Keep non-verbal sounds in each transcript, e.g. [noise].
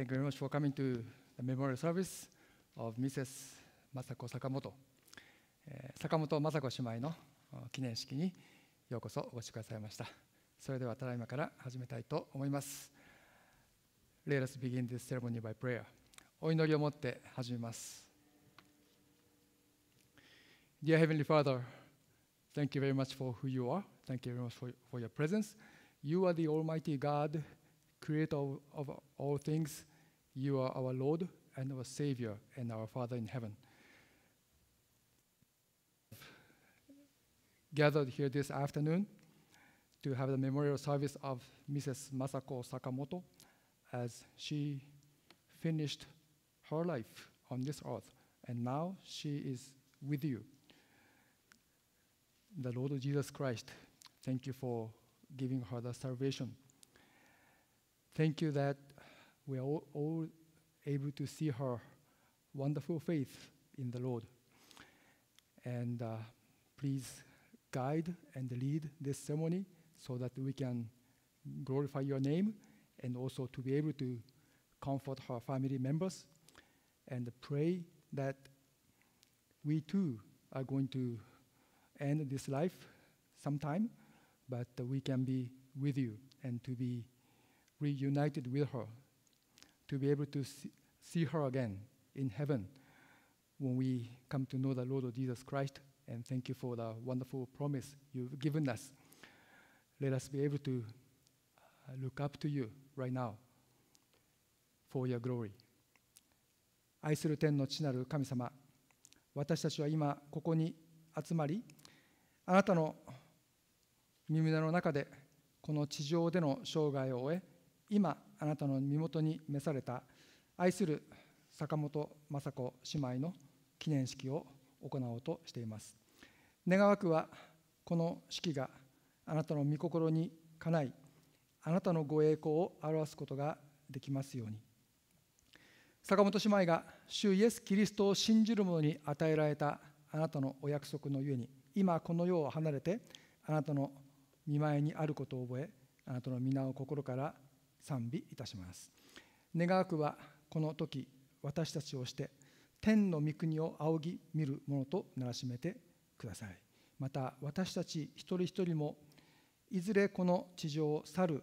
Thank you very much for coming to the memorial service of Mrs. Masako Sakamoto. え坂本雅子姉妹の記念式にようこそお越しくださいました。それではただいまから始めたいと思います。Let us begin this ceremony by prayer. お祈りを持って始めます。Dear Heavenly Father, thank you very much for who you are. Thank you very much for, for your presence. You are the Almighty God, creator of, of all things. You are our Lord and our Savior and our Father in heaven. Gathered here this afternoon to have the memorial service of Mrs. Masako Sakamoto as she finished her life on this earth and now she is with you. The Lord Jesus Christ, thank you for giving her the salvation. Thank you that we are all, all able to see her wonderful faith in the Lord. And uh, please guide and lead this ceremony so that we can glorify your name and also to be able to comfort her family members and pray that we too are going to end this life sometime, but we can be with you and to be reunited with her, to be able to see, see her again in heaven when we come to know the Lord Jesus Christ. And thank you for the wonderful promise you've given us. Let us be able to look up to you right now for your glory. 愛する天の父なる神様、私たちは今ここに集まり、あなたの身胸の中でこの地上での生涯を終え、今あなたの身元に召された愛する坂本雅子姉妹の記念式を行おうとしています。願わくはこの式があなたの御心にかない、あなたのご栄光を表すことができますように。坂本姉妹が主イエス・キリストを信じる者に与えられたあなたのお約束のゆえに、今この世を離れてあなたの見前にあることを覚え、あなたの皆を心から賛美いたします。願わくはこの時、私たちをして天の御国を仰ぎ見るものとならしめてください。また私たち一人一人もいずれこの地上を去る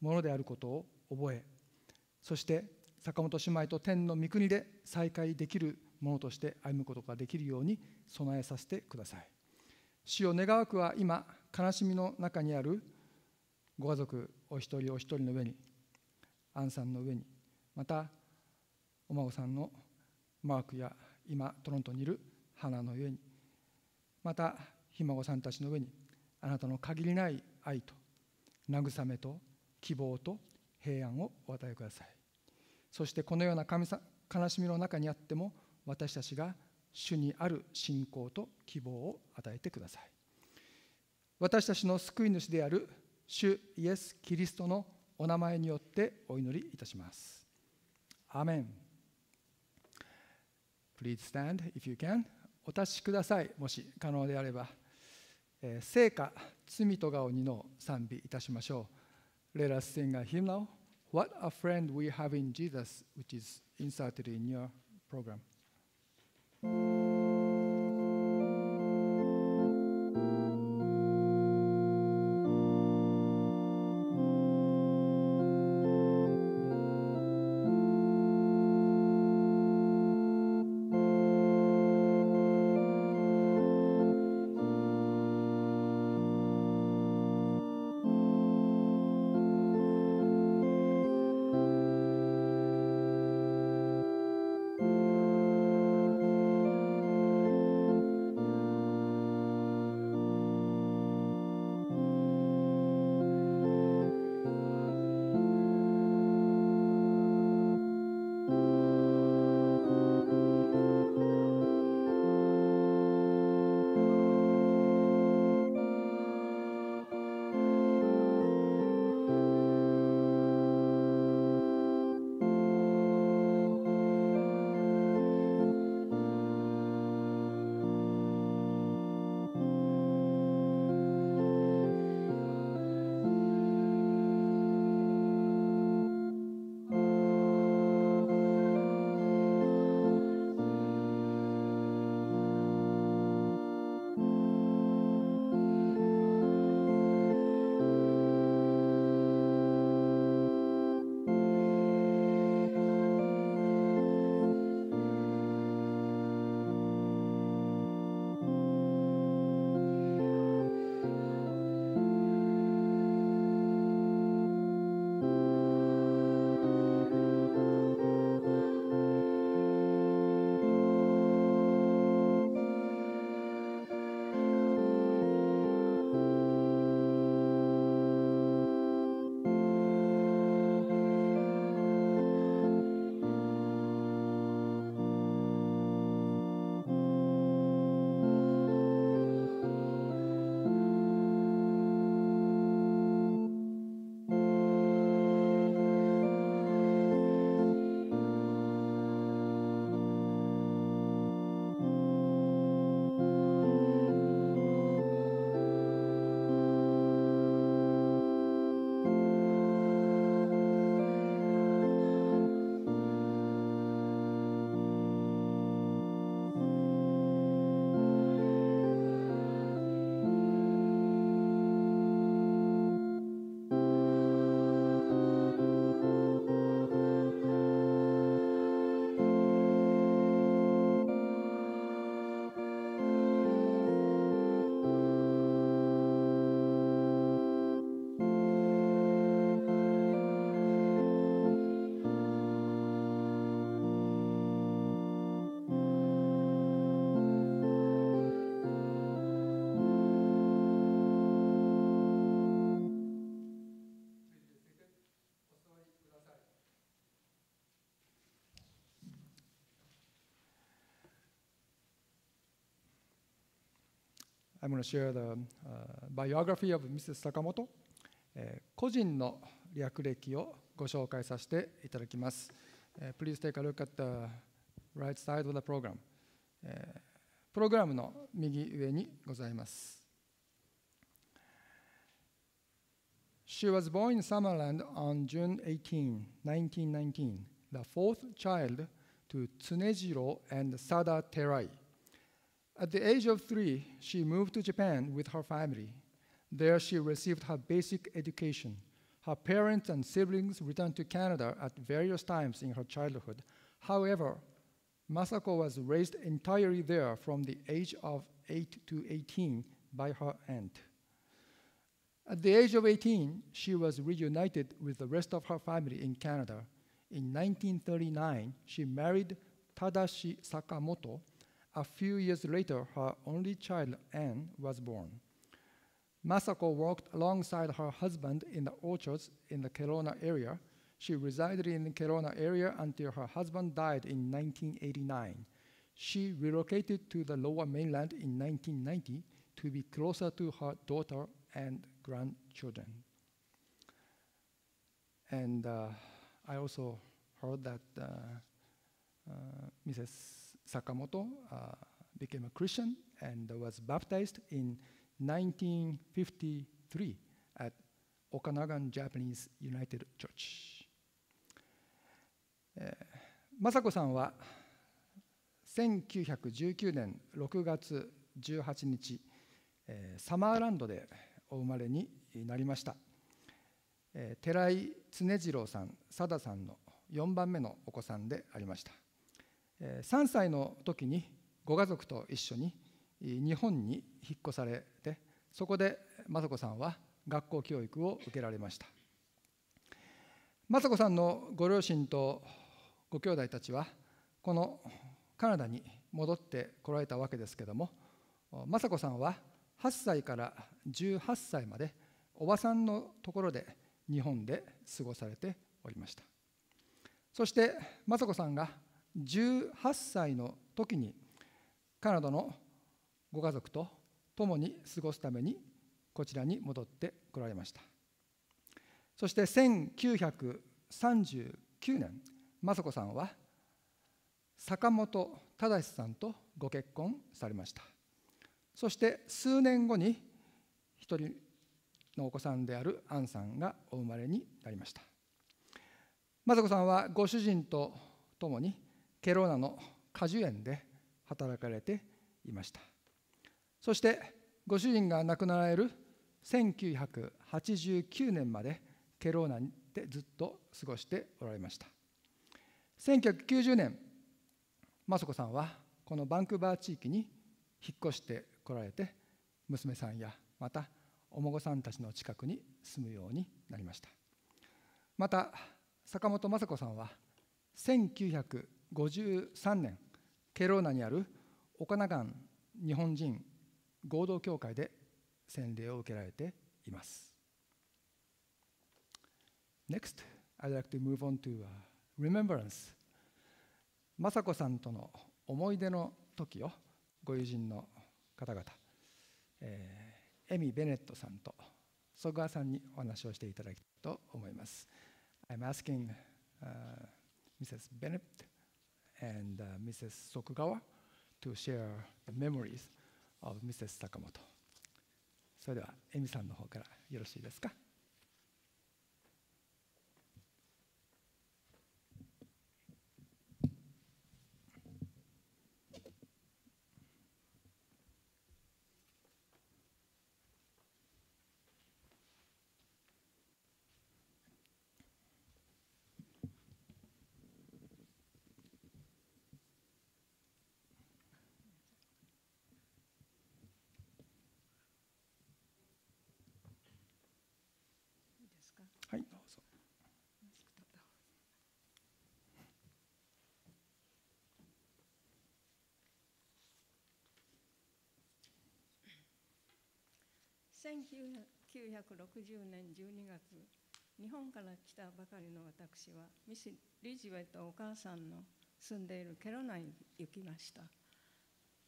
ものであることを覚え、そして坂本姉妹と天の御国で再会できるものとして歩むことができるように備えさせてください。主を願わくは今、悲しみの中にあるご家族お一人お一人の上に、アンさんの上に、またお孫さんのマークや今トロントにいる花の上に、またひ孫さんたちの上に、あなたの限りない愛と慰めと希望と平安をお与えください。そしてこのような神さ悲しみの中にあっても私たちが主にある信仰と希望を与えてください。私たちの救い主である主イエス・キリストのお名前によってお祈りいたします。アメン。Please stand if you can. お立ちください。もし可能であれば。えー聖歌、罪と顔にの賛美いたしましょう。Let us sing a hymn now. What a friend we have in Jesus, which is inserted in your program.「I'm going to share the uh, biography of Mrs. Sakamoto、えー個人の略歴をご紹介させていただきます。えー Please take a look at the right side of the program、えープログラムの右上にございます。She was born in Summerland on June 18, 1919, the fourth child to Tsunejiro and Sada Terai. At the age of three, she moved to Japan with her family. There, she received her basic education. Her parents and siblings returned to Canada at various times in her childhood. However, Masako was raised entirely there from the age of 8 to 18 by her aunt. At the age of 18, she was reunited with the rest of her family in Canada. In 1939, she married Tadashi Sakamoto. A few years later, her only child, Anne, was born. Masako worked alongside her husband in the orchards in the Kelowna area. She resided in the Kelowna area until her husband died in 1989. She relocated to the lower mainland in 1990 to be closer to her daughter and grandchildren. And uh, I also heard that uh, uh, Mrs. Sakamoto uh, became a Christian and was baptized in 1953 at Okanagan Japanese United Church. えー雅子さんは1919年6月18日、えーサマーランドでお生まれになりました、えー寺井常次郎さん佐田さんの4番目のお子さんでありました、3歳の時にご家族と一緒に日本に引っ越されてそこで雅子さんは学校教育を受けられました。雅子さんのご両親とご兄弟たちはこのカナダに戻ってこられたわけですけども雅子さんは8歳から18歳までおばさんのところで日本で過ごされておりました。そして雅子さんが18歳の時にカナダのご家族と共に過ごすためにこちらに戻ってこられました。そして1939年雅子さんは坂本忠さんとご結婚されました。そして数年後に一人のお子さんであるアンさんがお生まれになりました。雅子さんはご主人と共にケローナの果樹園で働かれていました。そしてご主人が亡くなられる1989年までケローナでずっと過ごしておられました。1990年雅子さんはこのバンクーバー地域に引っ越してこられて娘さんやまたお孫さんたちの近くに住むようになりました。また坂本雅子さんは1953年ケローナにあるオカナガン日本人合同教会で洗礼を受けられています Next, I'd like to move on to、uh, remembrance 雅子さんとの思い出の時をご友人の方々、えーエミ・ベネットさんと曽川さんにお話をしていただきたいと思います。I'm asking、uh, Mrs. Bennett and、uh, Mrs. Sokugawa to share the memories of Mrs. Sakamoto. それでは、エミさんの方からよろしいですか。いいですかはい、どうぞ。1960年12月日本から来たばかりの私はミス・リジウェとお母さんの住んでいるケロナに行きました。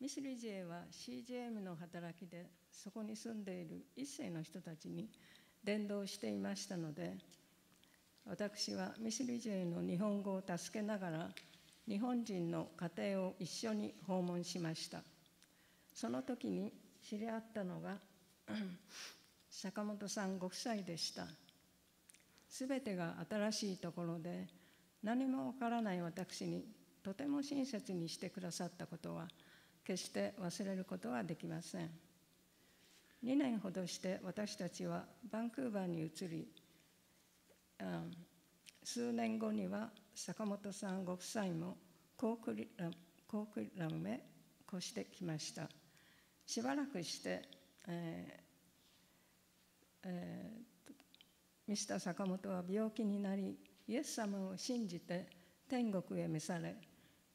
ミスリジエは CGM の働きでそこに住んでいる一世の人たちに伝道していましたので私はミスリジエの日本語を助けながら日本人の家庭を一緒に訪問しました。その時に知り合ったのが [clears throat] 坂本さんご夫妻でした。すべてが新しいところで何もわからない私にとても親切にしてくださったことは決して忘れることはできません。2年ほどして私たちはバンクーバーに移り数年後には坂本さんご夫妻もコークリラコークラムへ越してきました。しばらくして、え、ミスター坂本は病気になりイエス様を信じて天国へ召され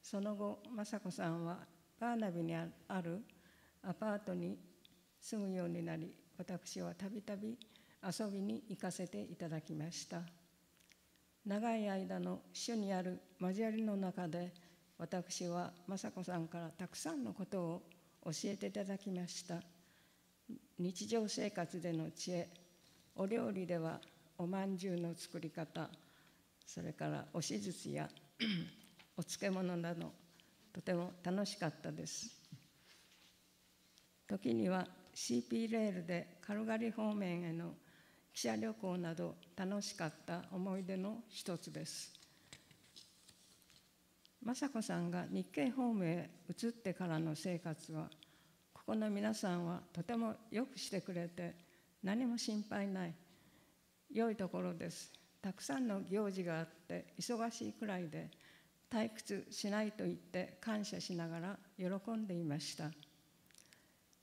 その後雅子さんはバーナビにあるアパートに住むようになり私はたびたび遊びに行かせていただきました。長い間の主にある交わりの中で私は雅子さんからたくさんのことを教えていただきました。日常生活での知恵お料理ではおまんじゅうの作り方それからお手術や [clears throat] お漬物などとても楽しかったです。時には CP レールでカルガリ方面への記者旅行など楽しかった思い出の一つです。雅子さんが日系ホームへ移ってからの生活はここの皆さんはとてもよくしてくれて何も心配ない。良いところです。たくさんの行事があって忙しいくらいで退屈しないと言って感謝しながら喜んでいました。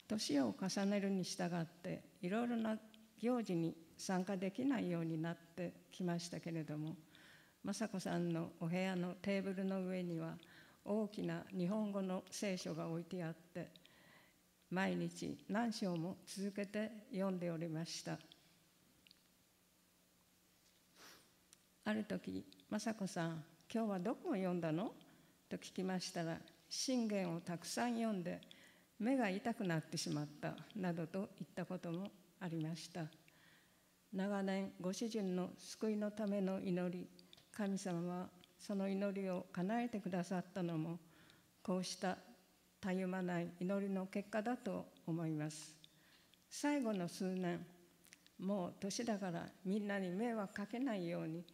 年を重ねるに従っていろいろな行事に参加できないようになってきましたけれども雅子さんのお部屋のテーブルの上には大きな日本語の聖書が置いてあって毎日何章も続けて読んでおりました。ある時雅子さん今日はどこを読んだの？と聞きましたら信玄をたくさん読んで目が痛くなってしまったなどと言ったこともありました。長年ご主人の救いのための祈り神様はその祈りを叶えてくださったのもこうしたたゆまない祈りの結果だと思います。最後の数年もう年だからみんなに迷惑かけないように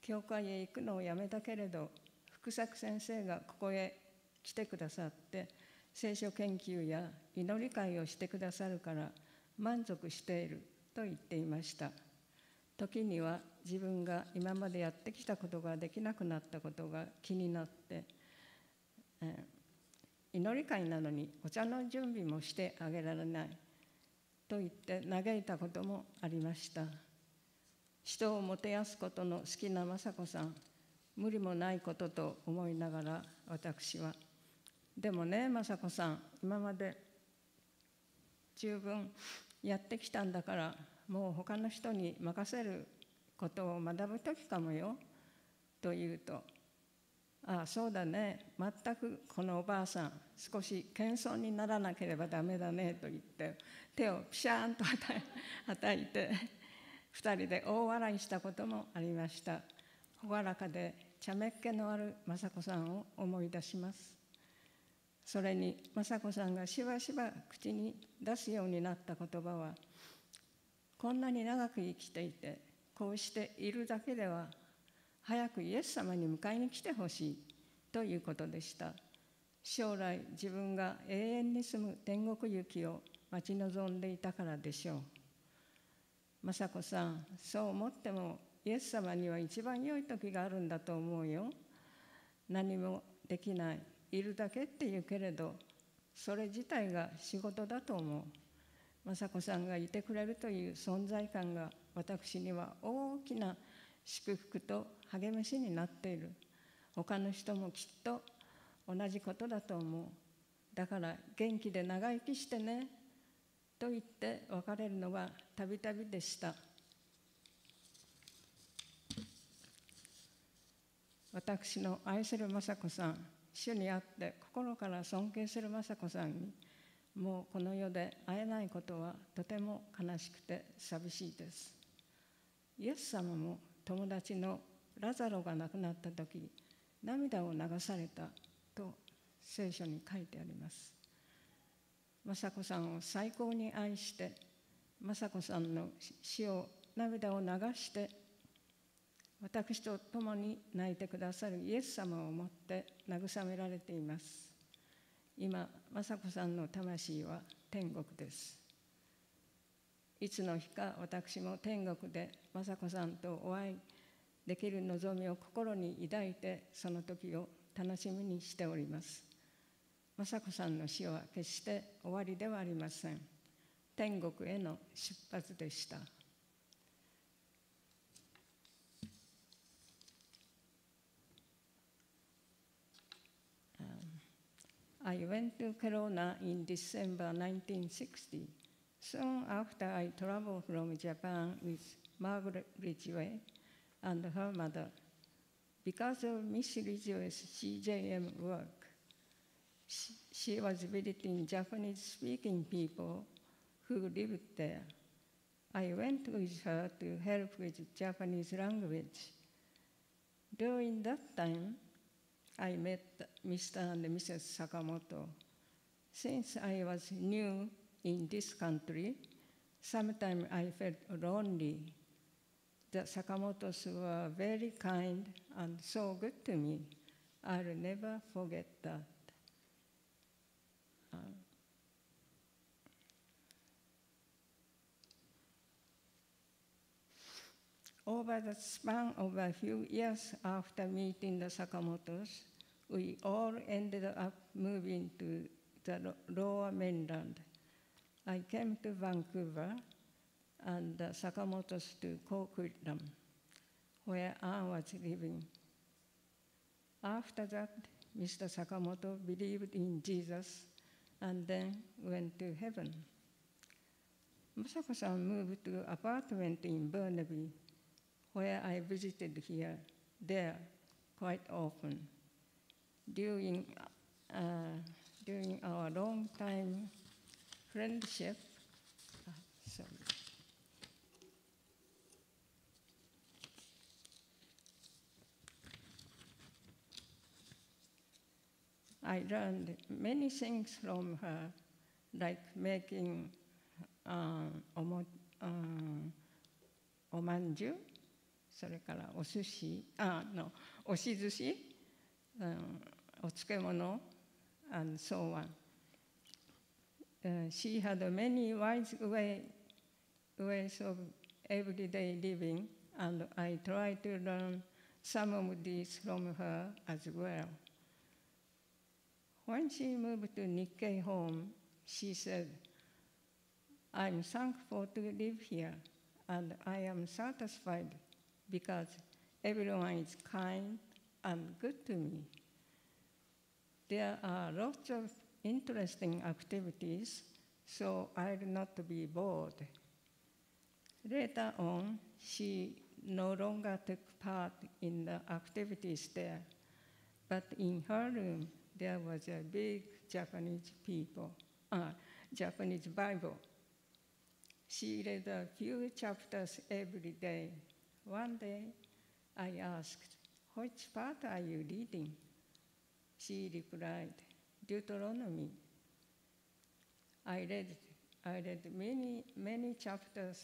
教会へ行くのをやめたけれど福作先生がここへ来てくださって聖書研究や祈り会をしてくださるから満足していると言っていました。時には自分が今までやってきたことができなくなったことが気になって、えー、祈り会なのにお茶の準備もしてあげられない。と言って嘆いたこともありました。人をもてやすことの好きな雅子さん無理もないことと思いながら私は。でもね雅子さん今まで十分やってきたんだからもう他の人に任せることを学ぶ時かもよ。と言うと「ああそうだね。全くこのおばあさん少し謙遜にならなければダメだね」と言って手をピシャーンとはたいて2人で大笑いしたこともありました。朗らかで茶目っ気のある雅子さんを思い出します。それに雅子さんがしばしば口に出すようになった言葉はこんなに長く生きていてこうしているだけでは早くイエス様に迎えに来てほしいということでした。将来自分が永遠に住む天国行きを待ち望んでいたからでしょう。雅子さんそう思ってもイエス様には一番良い時があるんだと思うよ。何もできないいるだけって言うけれどそれ自体が仕事だと思う。雅子さんがいてくれるという存在感が私には大きな祝福と励ましになっている。他の人もきっと同じことだと思う。だから元気で長生きしてね。と言って別れるのがたびたびでした。私の愛する雅子さん主にあって心から尊敬する雅子さんにもうこの世で会えないことはとても悲しくて寂しいです。イエス様も友達のラザロが亡くなった時涙を流されたと聖書に書いてあります。雅子さんを最高に愛して雅子さんの死を涙を流して私と共に泣いてくださるイエス様をもって慰められています。今雅子さんの魂は天国です。いつの日か私も天国で雅子さんとお会いできる望みを心に抱いてその時を楽しみにしております雅子さんの死は決して終わりではありません天国への出発でした I went to Kelowna in December 1960. Soon after, I traveled from Japan with Margaret Ridgway and her mother. Because of Miss Ridgway's CJM work, she, she was visiting Japanese speaking people who lived there. I went with her to help with Japanese language. During that time, I met Mr. and Mrs. Sakamoto. Since I was new in this country, sometimes I felt lonely. The Sakamotos were very kind and so good to me. I'll never forget that. Uh, over the span of a few years after meeting the Sakamotos, we all ended up moving to the lower mainland. I came to Vancouver and the Sakamotos to Coquitlam, where I was living. After that, Mr. Sakamoto believed in Jesus and then went to heaven. Masako-san moved to apartment in Burnaby, where I visited here, there quite often during, uh, during our long time friendship. Uh, sorry. I learned many things from her, like making uh, おも、um, おまんじゅう、それからお寿司、あの、押し寿司、um, お漬物 and so on. Uh, she had many wise way, ways of everyday living, and I tried to learn some of these from her as well. When she moved to Nikkei home, she said, I'm thankful to live here, and I am satisfied because everyone is kind and good to me. There are lots of interesting activities, so I'll not be bored. Later on, she no longer took part in the activities there, but in her room, there was a big Japanese people, uh, Japanese Bible. She read a few chapters every day. One day, I asked, which part are you reading? She replied, Deuteronomy. I read, I read many, many chapters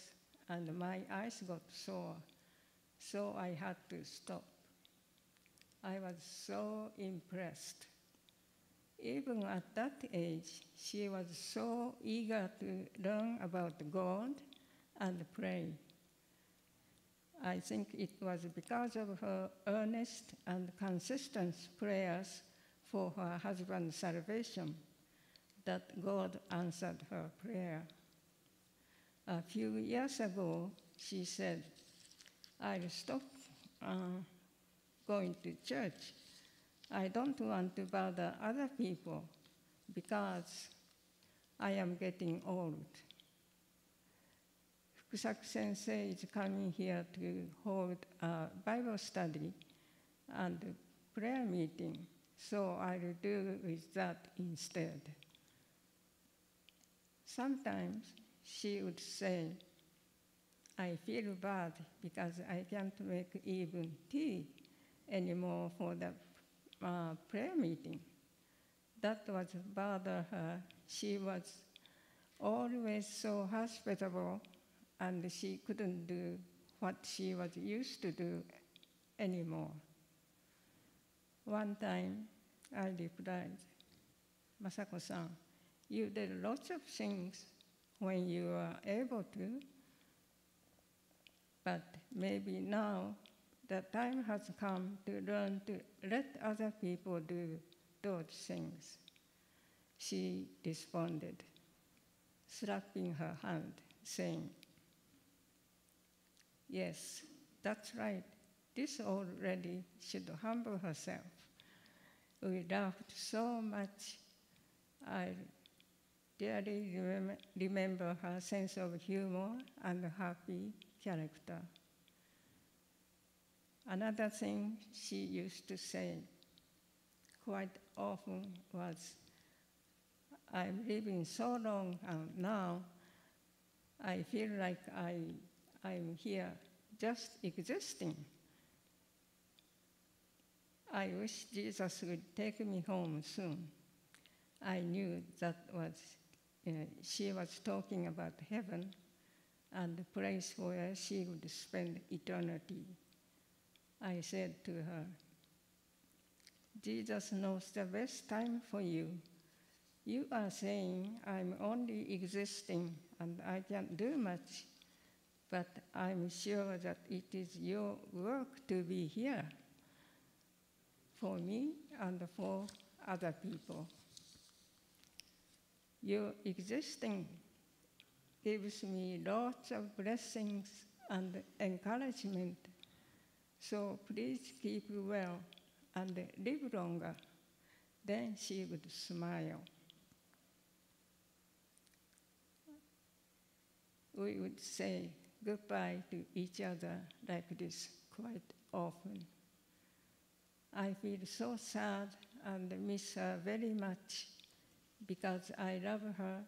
and my eyes got sore, so I had to stop. I was so impressed. Even at that age, she was so eager to learn about God and pray. I think it was because of her earnest and consistent prayers for her husband's salvation that God answered her prayer. A few years ago, she said, I'll stop uh, going to church. I don't want to bother other people because I am getting old. Fukusaku sensei is coming here to hold a Bible study and prayer meeting so I'll do with that instead. Sometimes she would say, I feel bad because I can't make even tea anymore for the uh, prayer meeting. That was bother her. She was always so hospitable and she couldn't do what she was used to do anymore. One time I replied, Masako-san, you did lots of things when you were able to, but maybe now the time has come to learn to let other people do those things. She responded, slapping her hand, saying, Yes, that's right. This old lady should humble herself. We laughed so much. I dearly remember her sense of humor and happy character. Another thing she used to say quite often was, I'm living so long and now I feel like I, I'm here just existing. I wish Jesus would take me home soon. I knew that was, uh, she was talking about heaven and the place where she would spend eternity. I said to her, Jesus knows the best time for you. You are saying I'm only existing and I can't do much, but I'm sure that it is your work to be here for me and for other people. Your existing gives me lots of blessings and encouragement. So please keep well and live longer. Then she would smile. We would say goodbye to each other like this quite often. I feel so sad and miss her very much because I love her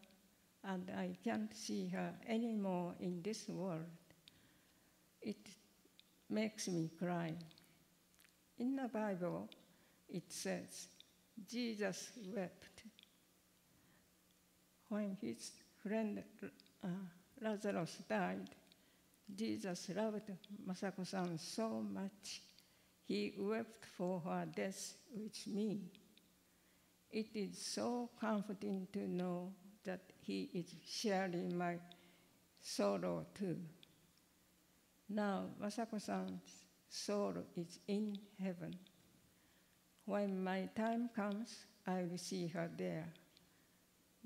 and I can't see her anymore in this world. It makes me cry. In the Bible, it says, Jesus wept. When his friend uh, Lazarus died, Jesus loved Masako-san so much, he wept for her death with me. It is so comforting to know that he is sharing my sorrow too. Now, Masako-san's soul is in heaven. When my time comes, I will see her there.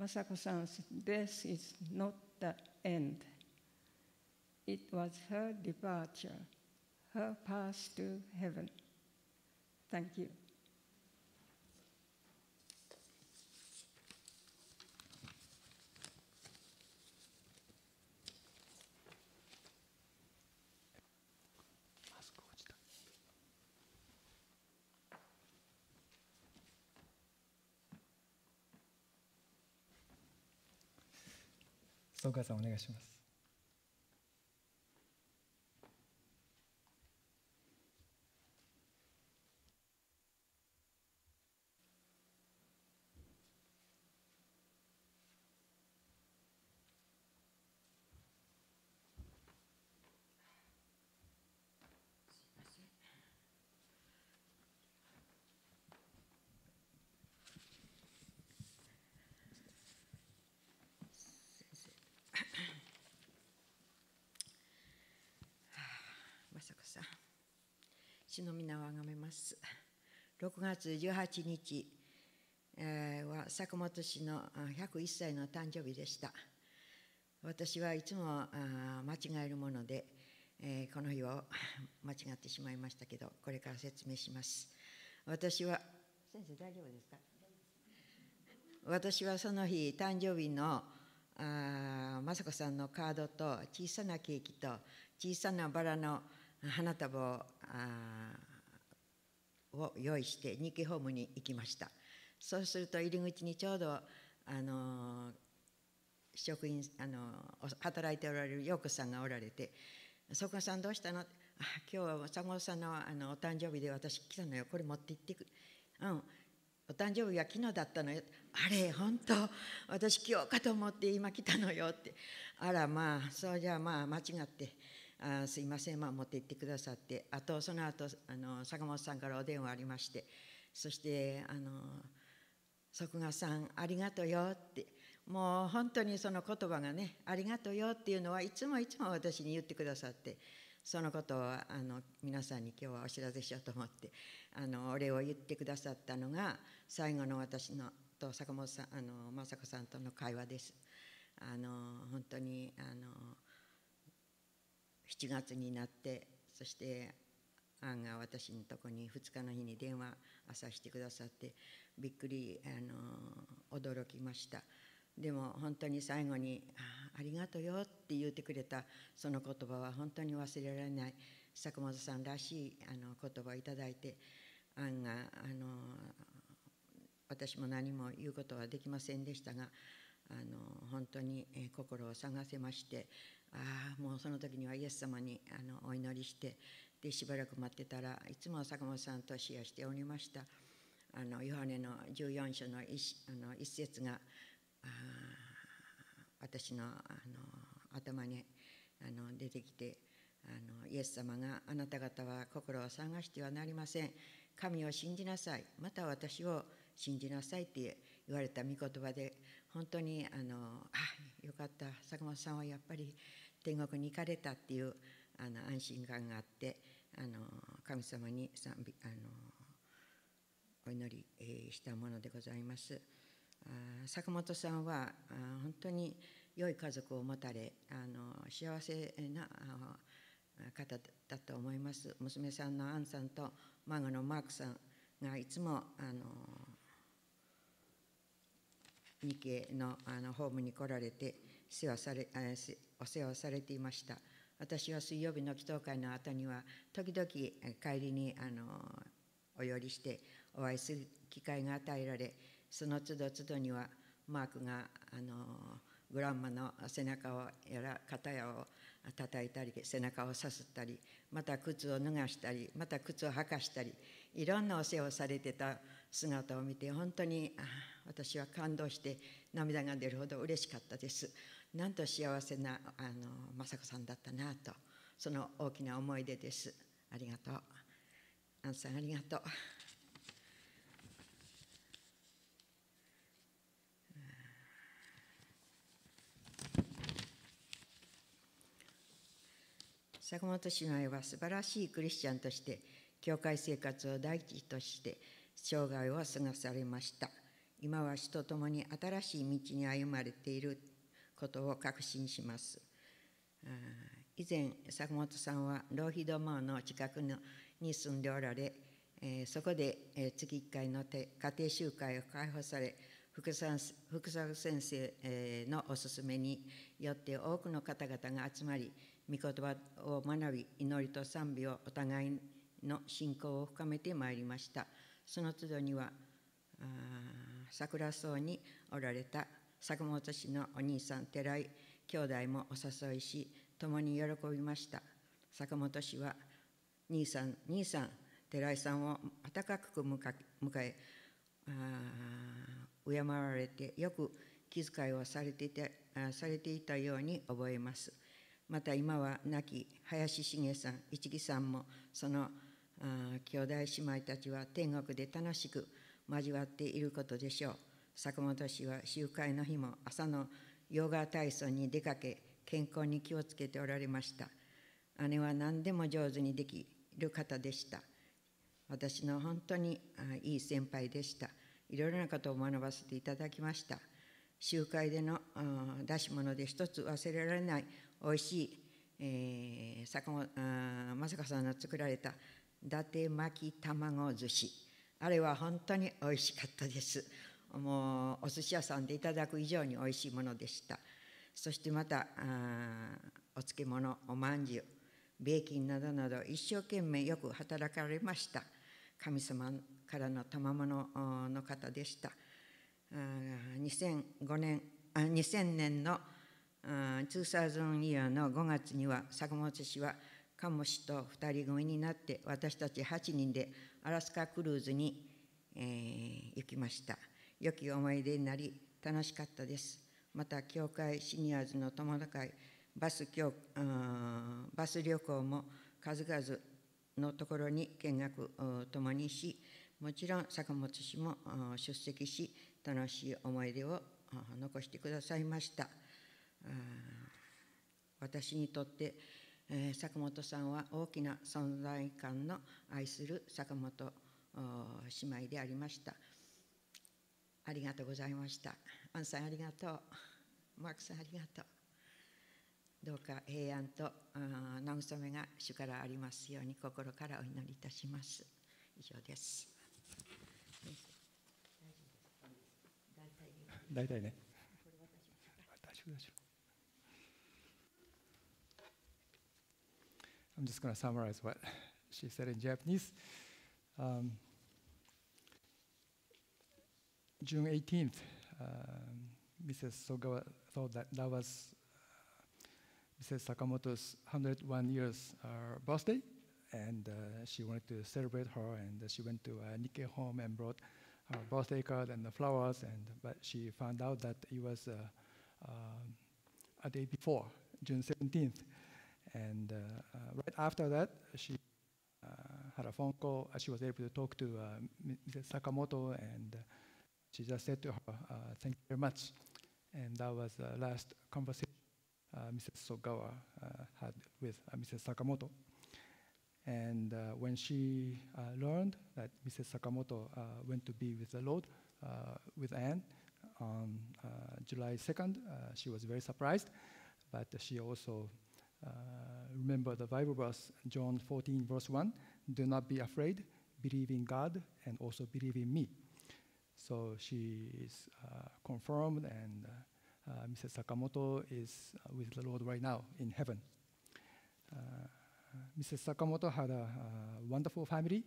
Masako-san's death is not the end. It was her departure, her path to heaven. Thank you. 総川さんお願いしますまさこさん主の皆をあがめます。6月18日えーは坂本氏のあ101歳の誕生日でした。私はいつも間違えるもので、えーこの日を [laughs] 間違ってしまいましたけどこれから説明します。私は先生大丈夫ですか？私はその日誕生日のあー雅子さんのカードと小さなケーキと小さなバラの花束をあを用意して日記ホームに行きました。そうすると入り口にちょうどあの職員あの働いておられる陽子さんがおられて「そこさんどうしたの?」あ「今日は佐合さんのあのお誕生日で私来たのよ。これ持って行ってくうん。お誕生日は昨日だったのよ。あれ本当？私今日かと思って今来たのよってあらまあそうじゃあまあ間違ってあすいません。まあ持って行ってくださって。あとその後あの坂本さんからお電話ありまして。そしてあの「即賀さんありがとうよ」って。もう本当にその言葉がね「ありがとうよ」っていうのはいつもいつも私に言ってくださって。そのことをあの皆さんに今日はお知らせしようと思って。あのお礼を言ってくださったのが最後の私のと坂本さんあの雅子さんとの会話です。あの本当にあの7月になってそしてアンが私のとこに2日の日に電話朝してくださってびっくりあの驚きました。でも本当に最後に「ありがとうよ」って言ってくれたその言葉は本当に忘れられない坂本さんらしいあの言葉をいただいてアンがあの私も何も言うことはできませんでしたがあの本当に心を探せましてああもうその時にはイエス様にあのお祈りしてでしばらく待ってたらいつも坂本さんとシェアしておりました。あのヨハネの14章の一あの一節があ私のあの頭にあの出てきてあのイエス様があなた方は心を探してはなりません。神を信じなさい。また私を信じなさいって言われた御言葉で本当にあのあよかった。坂本さんはやっぱり天国に行かれたっていうあの安心感があってあの神様に賛美あのお祈り、したものでございます。あ坂本さんはあ本当に良い家族を持たれあの幸せな方だと思います。娘さんのアンさんと孫のマークさんがいつもあの日系のあのホームに来られて世話されお世話をされていました私は水曜日の祈祷会の後には時々帰りにあのお寄りしてお会いする機会が与えられその都度都度にはマークがあのグランマの背中をやら肩やを叩いたり背中をさすったりまた靴を脱がしたりまた靴を履かしたりいろんなお世話をされてた姿を見て本当に私は感動して涙が出るほど嬉しかったです。なんと幸せなあの雅子さんだったなとその大きな思い出です。ありがとう。アンさんありがとう。坂本姉妹は素晴らしいクリスチャンとして教会生活を第一として生涯を過ごされました今は死とともに新しい道に歩まれていることを確信します。以前坂本さんはローヒドモーの近くに住んでおられそこで月1回の家庭集会を開放され福沢先生のおすすめによって多くの方々が集まり御言葉を学び祈りと賛美をお互いの信仰を深めてまいりました。その都度には桜荘におられた坂本氏のお兄さん寺井兄弟もお誘いし共に喜びました。坂本氏は兄さん兄さん寺井さんを温かく迎え敬われてよく気遣いをされていたされていたように覚えます。また今は亡き林茂さん一木さんもその兄弟姉妹たちは天国で楽しく交わっていることでしょう。坂本氏は集会の日も朝のヨガ体操に出かけ健康に気をつけておられました。姉は何でも上手にできる方でした。私の本当にいい先輩でした。いろいろなことを学ばせていただきました。集会での出し物で一つ忘れられないおいしい、えー、坂本正子さんの作られた伊達巻き卵寿司。あれは本当に美味しかったです。もうお寿司屋さんでいただく以上に美味しいものでした。そしてまたお漬物おまんじゅうベーキンなどなど一生懸命よく働かれました。神様からの賜物の方でした。2005年あ2000年の2000イヤーの5月には坂本氏はカモ氏と2人組になって私たち8人でアラスカクルーズに、えー、行きました。良き思い出になり楽しかったです。また教会シニアーズの友達会バス教バス旅行も数々のところに見学ともにしもちろん坂本氏も出席し楽しい思い出を残してくださいました。私にとって、坂本さんは大きな存在感の愛する坂本姉妹でありました。ありがとうございました。アンさんありがとう。マークさんありがとう。どうか平安と慰めが主からありますように心からお祈りいたします。以上です。大体ね。大丈夫大丈夫 I'm just going to summarize what she said in Japanese. Um, June 18th, uh, Mrs. Sogawa thought that that was uh, Mrs. Sakamoto's 101 years uh, birthday, and uh, she wanted to celebrate her, and she went to a Nikkei home and brought her birthday card and the flowers, and but she found out that it was uh, a day before, June 17th, and uh, uh, right after that, she uh, had a phone call. she was able to talk to Mrs. Sakamoto, and she just said to her, "Thank you very much." And that was the last conversation Mrs. Sogawa had with Mrs. Sakamoto. And uh, when she uh, learned that Mrs. Sakamoto uh, went to be with the Lord with Anne on July 2nd, she was very surprised, but she also uh, the Bible verse, John 14, verse 1 Do not be afraid, believe in God, and also believe in me. So she is uh, confirmed, and uh, Mrs. Sakamoto is with the Lord right now in heaven. Mrs. Sakamoto had a, wonderful family.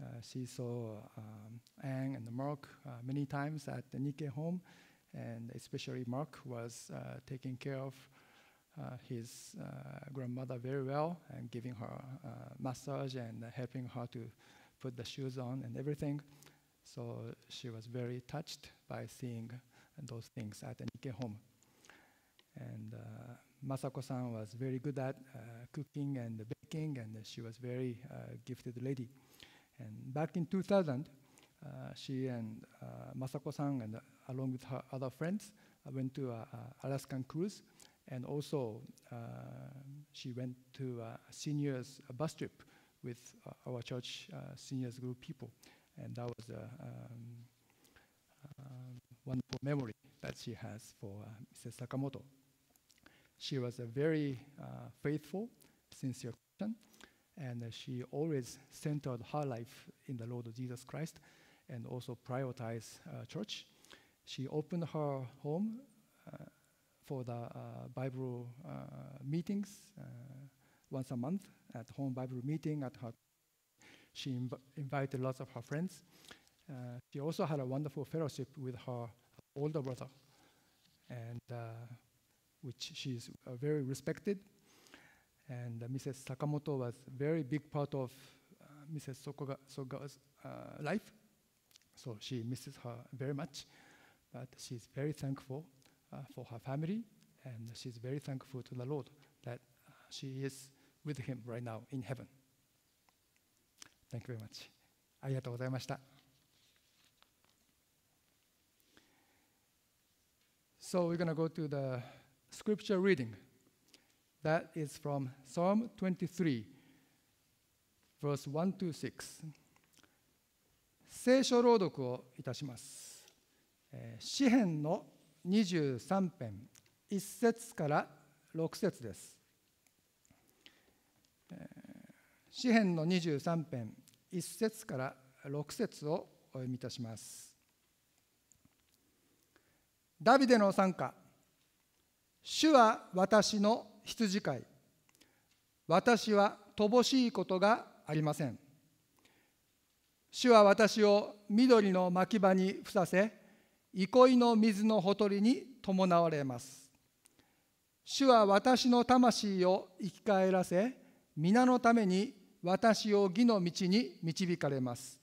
Uh, she saw um, and Mark uh, many times at the Nikkei home, and especially Mark was uh, taking care of uh, his uh, grandmother very well and giving her uh, massage and helping her to put the shoes on and everything. So she was very touched by seeing those things at the Nikkei home. And Masako-san was very good at cooking and baking, and she was very gifted lady. And back in 2000, uh, she and uh, Masako-san, and uh, along with her other friends, went to an Alaskan cruise and also, uh, she went to a seniors bus trip with uh, our church uh, seniors group people. And that was a um, um, wonderful memory that she has for Mrs. Sakamoto. She was a very faithful, sincere Christian, and she always centered her life in the Lord Jesus Christ and also prioritized uh, church. She opened her home uh, for the uh, Bible uh, meetings uh, once a month at home Bible meeting at her. She inv- invited lots of her friends. Uh, she also had a wonderful fellowship with her older brother, and uh, which she's uh, very respected. And Mrs. Sakamoto was a very big part of Mrs. Sokoga, Soga's life. So she misses her very much, but she's very thankful uh, for her family, and she's very thankful to the Lord that uh, she is with him right now in heaven. Thank you very much. ありがとうございました。So we're going to go to the scripture reading. That is from Psalm 23, verse 1 to 6. 聖書朗読をいたします。詩篇の23編1節から6節です。詩編の23編1節から6節をお読みいたします。ダビデの参加主は私の羊飼い私は乏しいことがありません主は私を緑の牧場にふさせ、憩いの水のほとりに伴われます。主は私の魂を生き返らせ、皆のために私を義の道に導かれます。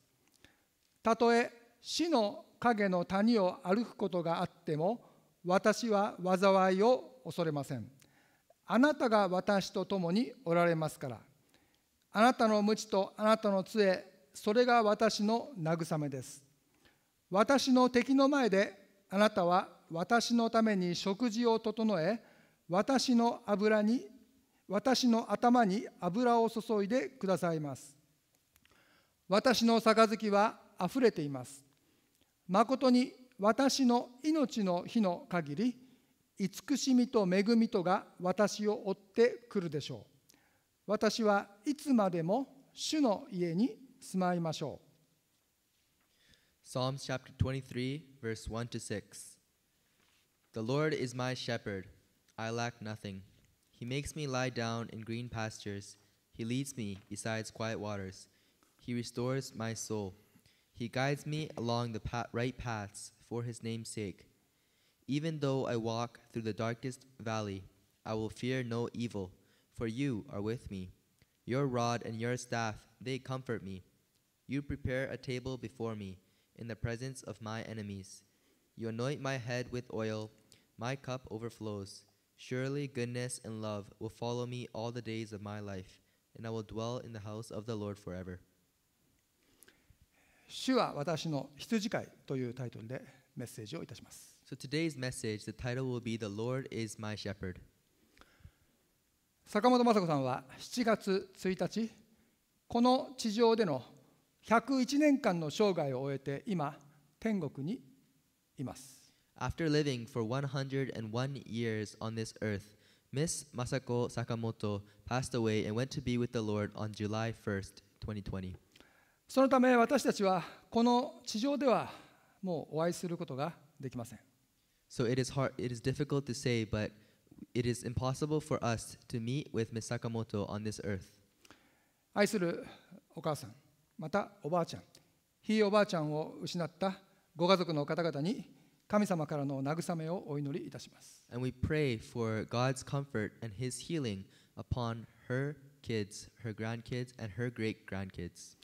たとえ死の影の谷を歩くことがあっても、私は災いを恐れません。あなたが私と共におられますから。あなたの鞭とあなたの杖、それが私の慰めです。私の敵の前であなたは私のために食事を整え、私の油に、私の頭に油を注いでくださいます。私の杯はあふれています。誠に私の命の日の限り、慈しみと恵みとが私を追ってくるでしょう。私はいつまでも主の家に住まいましょう。Psalms chapter 23, verse 1 to 6. The Lord is my shepherd, I lack nothing. He makes me lie down in green pastures, He leads me beside quiet waters. He restores my soul. He guides me along the pa- right paths for His name's sake. Even though I walk through the darkest valley, I will fear no evil, for you are with me. Your rod and your staff, they comfort me. You prepare a table before me in the presence of my enemies. You anoint my head with oil, my cup overflows. Surely goodness and love will follow me all the days of my life, and I will dwell in the house of the Lord forever. 主は私の羊飼いというタイトルでメッセージをいたします。So today's message, the title will be The Lord is my shepherd. 坂本雅子さんは7月1日、この地上での101年間の生涯を終えて今、天国にいます。After living for 101 years on this earth, Miss Masako Sakamoto passed away and went to be with the Lord on July 1st, 2020. そのため私たちはこの地上ではもうお会いすることができません。 So it is hard it is difficult to say, but it is impossible for us to meet with Miss Sakamoto on this earth. 愛するお母さん、またおばあちゃん、ひいおばあちゃんを失ったご家族の方々に 神様からの慰めをお祈りいたします。And we pray for God's comfort and his healing upon her kids, her grandkids, and her great grandkids.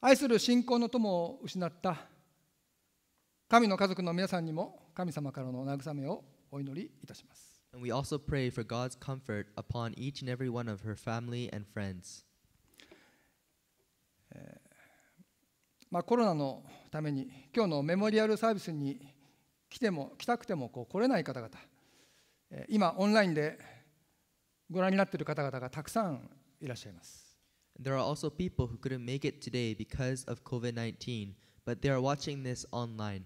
愛する信仰の友を失った神の家族の皆さんにも神様からの慰めをお祈りいたします。And we also pray for God's comfort upon each and every one of her family and friends. まあ、コロナのために今日のメモリアルサービスに来ても来たくてもこう来れない方々、えー今オンラインでご覧になっている方々がたくさんいらっしゃいます。There are also people who couldn't make it today because of COVID 19, but they are watching this online.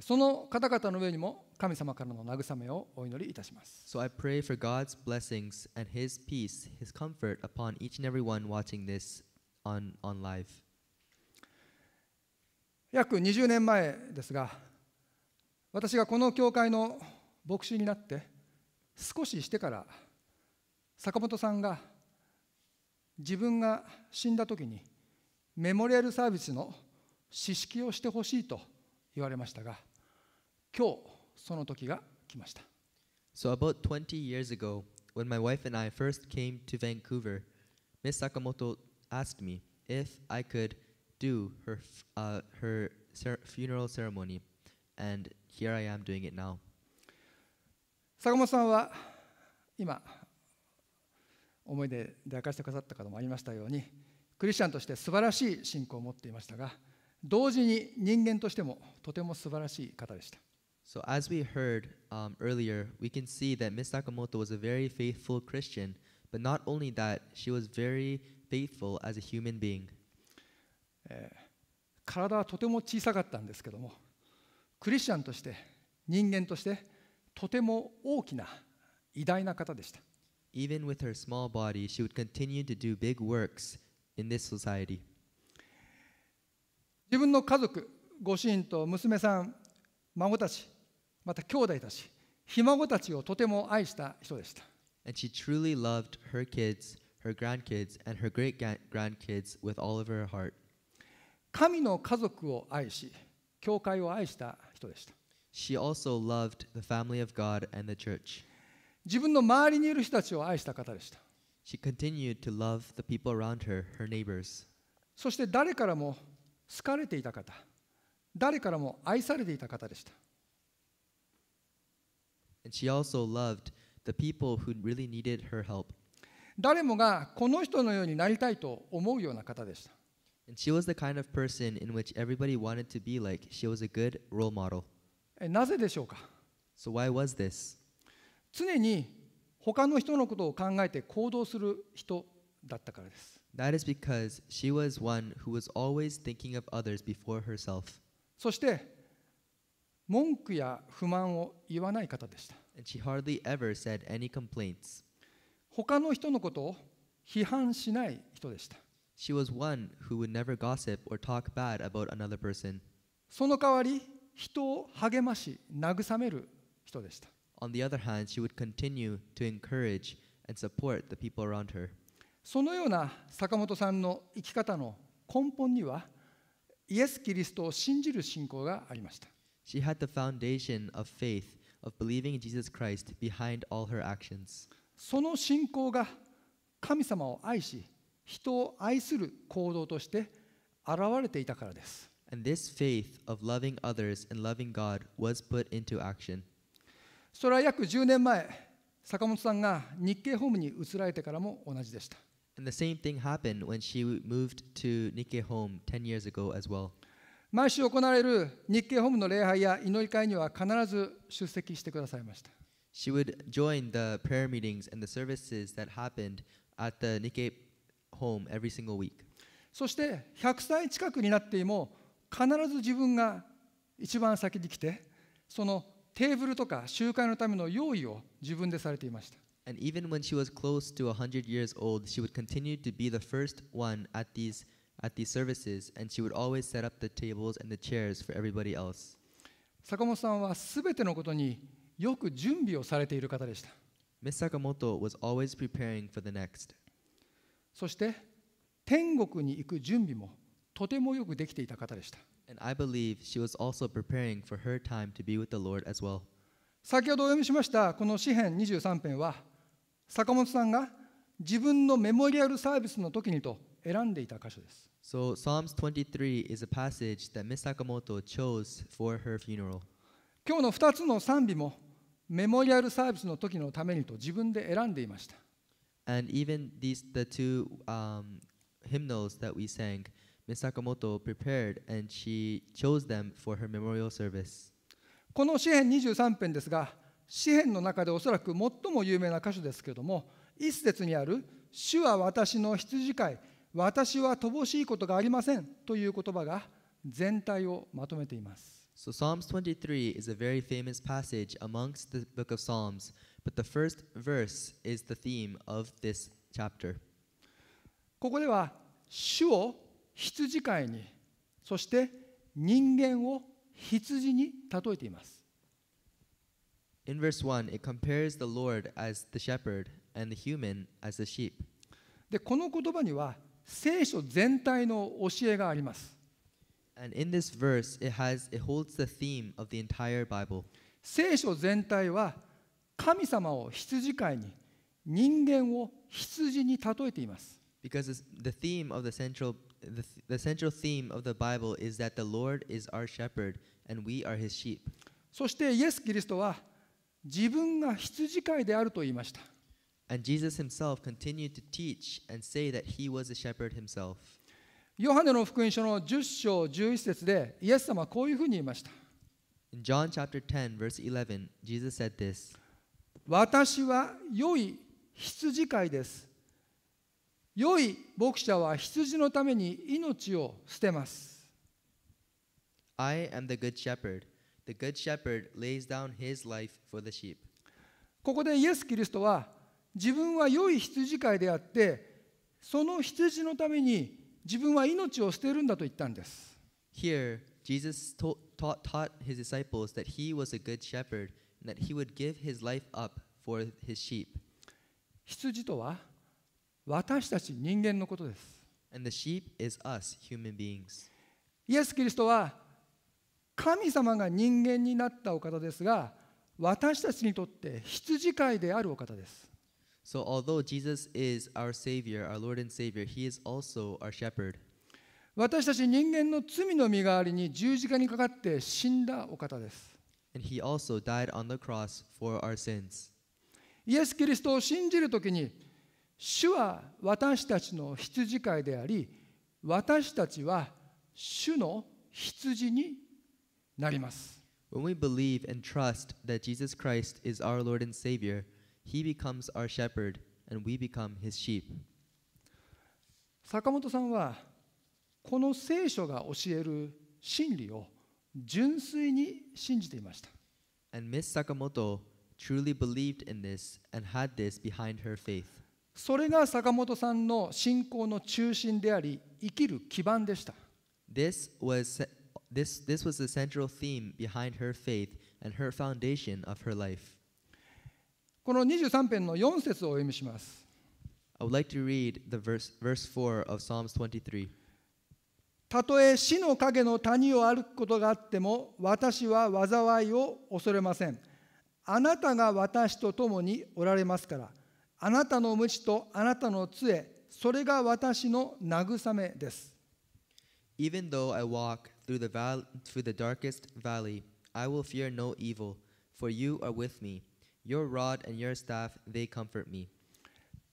その方々の上にも神様からの慰めをお祈りいたします。So I pray for God's blessings and His peace, His comfort upon each and every one watching this on, on live. 約20年前ですが、私がこの教会の牧師になって少ししてから坂本さんが自分が死んだ時にメモリアルサービスの詩式をしてほしいと言われましたが今日その時が来ました So about 20 years ago, when my wife and I first came to Vancouver, Miss Sakamoto asked me if I could do her, uh, her funeral ceremony, and here I am doing it now. 坂本さんは今思い出で明かしてくださった方もありましたようにクリスチャンとして素晴らしい信仰を持っていましたが同時に人間としてもとても素晴らしい方でした So, as we heard um, earlier, we can see that Miss Sakamoto was a very faithful Christian, but not only that, she was very faithful as a human being. 体はとても小さかったんですけどもクリスチャンとして人間としてとても大きな偉大な方でした Even with her small body, she would continue to do big works in this society. 自分の家族ご主人と娘さん孫たちまた兄弟たちひ孫たちをとても愛した人でした And she truly loved her kids, her grandkids, and her great grandkids with all of her heart. 神の家族を愛し教会を愛した人でした She also loved the family of God and the church. 自分の周りにいる人たちを愛した方でした She continued to love the people around her, her neighbors. そして誰からも好かれていた方誰からも愛されていた方でした And she also loved the people who really needed her help. 誰もがこの人のようになりたいと思うような方でした And she was the kind of person in which everybody wanted to be like. She was a good role model. えなぜでしょうか So, why was this? 常に他の人のことを考えて行動する人だったからです That is because she was one who was always thinking of others before herself. そして文句や不満を言わない方でした And she hardly ever said any complaints. 他の人のことを批判しない人でした She was one who would never gossip or talk bad about another person. その代わり人を励まし慰める人でした On the other hand, she would continue to encourage and support the people around her. そのような坂本さんの生き方の根本にはイエス・キリストを信じる信仰がありました She had the foundation of faith, of believing in Jesus Christ behind all her actions. その信仰が神様を愛し人を愛する行動として現れていたからです。それは約10年前、坂本さんが日系ホームに移られてからも同じでした。毎週行われる日系ホームの礼拝や祈り会には必ず出席してくださいました。Home every single week. そして100歳近くになっても必ず自分が一番先に来てそのテーブルとか集会のための用意を自分でされていました And even when she was close to 100 years old, she would continue to be the first one at these, at these services, and she would always set up the tables and the chairs for everybody else. 坂本さんは全てのことによく準備をされている方でした Miss Sakamoto was always preparing for the next. そして天国に行く準備もとてもよくできていた方でした。先ほどお読みしましたこの詩篇23編は坂本さんが自分のメモリアルサービスの時にと選んでいた箇所です。今日の2つの賛美もメモリアルサービスの時のためにと自分で選んでいました。And even these the two um, hymnals that we sang, Miss Sakamoto prepared and she chose them for her memorial service. この詩編23編ですが詩編の中でおそらく最も有名な箇所ですけれども一節にある「主は私の羊飼い私は乏しいことがありません」という言葉が全体をまとめています So Psalms 23 is a very famous passage amongst the book of Psalms, but the first verse is the theme of this chapter. ここでは主を羊飼いにそして人間を羊に例えています In verse 1, it compares the Lord as the shepherd and the human as the sheep. でこの言葉には聖書全体の教えがあります And in this verse, it has it holds the theme of the entire Bible. 聖書全体は神様を羊飼いに人間を羊に例えています Because it's- the theme of the central the, the central theme of the Bible is that the Lord is our shepherd and we are his sheep. そしてイエス・キリストは自分が羊飼いであると言いました And Jesus himself continued to teach and say that he was a shepherd himself. ヨハネの福音書の10章11節でイエス様はこういうふうに言いました In John chapter 10 verse 11, Jesus said this, 私は良い羊飼いです良い牧者は羊のために命を捨てます I am the good shepherd. The good shepherd lays down his life for the sheep. ここでイエス・キリストは自分は良い羊飼いであってその羊のために自分は命を捨てるんだと言ったんです Here, Jesus taught, taught his disciples that he was a good shepherd that he would give his life up for his sheep. 羊とは私たち人間のことです And the sheep is us, human beings. イエス・キリストは神様が人間になったお方ですが私たちにとって羊飼いであるお方です So, although Jesus is our Savior, our Lord and Savior, He is also our shepherd. 私たち人間の罪の身代わりに十字架にかかって死んだお方です And He also died on the cross for our sins. イエス・キリストを信じるときに主は私たちの羊飼いであり私たちは主の羊になります When we believe and trust that Jesus Christ is our Lord and Savior, He becomes our shepherd and we become His sheep. 坂本さんはこの聖書が教える真理を 純粋に信じていました And Miss Sakamoto truly believed in this and had this behind her faith. それが坂本さんの信仰の中心であり生きる基盤でした This was this this was the central theme behind her faith and her foundation of her life. この23編の4節をお読みします I would like to read the verse verse 4 of Psalms 23. たとえ死の影の谷を歩くことがあっても私は災いを恐れませんあなたが私と共におられますからあなたの鞭とあなたの杖それが私の慰めです Even though I walk through the val- through the darkest valley, I will fear no evil, for you are with me. Your rod and your staff they comfort me.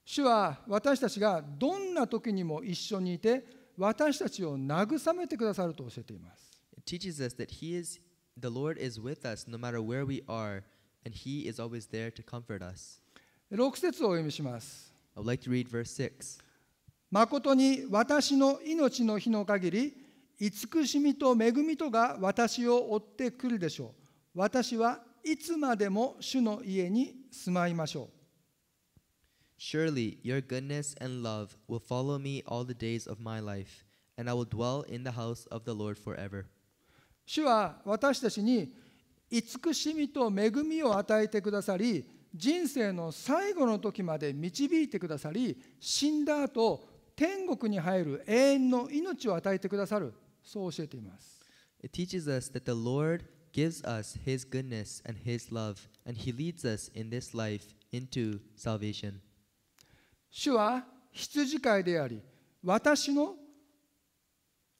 主は私たちがどんな時にも一緒にいて私たちを慰めてくださると教えています。六節をお読みします。まに私の命の日の限り、慈しみと恵みとが私を追ってくるでしょう。私はいつまでも主の家に住まいましょう。Surely your goodness and love will follow me all the days of my life, and I will dwell in the house of the Lord forever. 主は私たちに慈しみと恵みを与えてくださり人生の最後の時まで導いてくださり死んだ後天国に入る永遠の命を与えてくださるそう教えています It teaches us that the Lord gives us His goodness and His love, and He leads us in this life into salvation. 主は羊飼いであり私の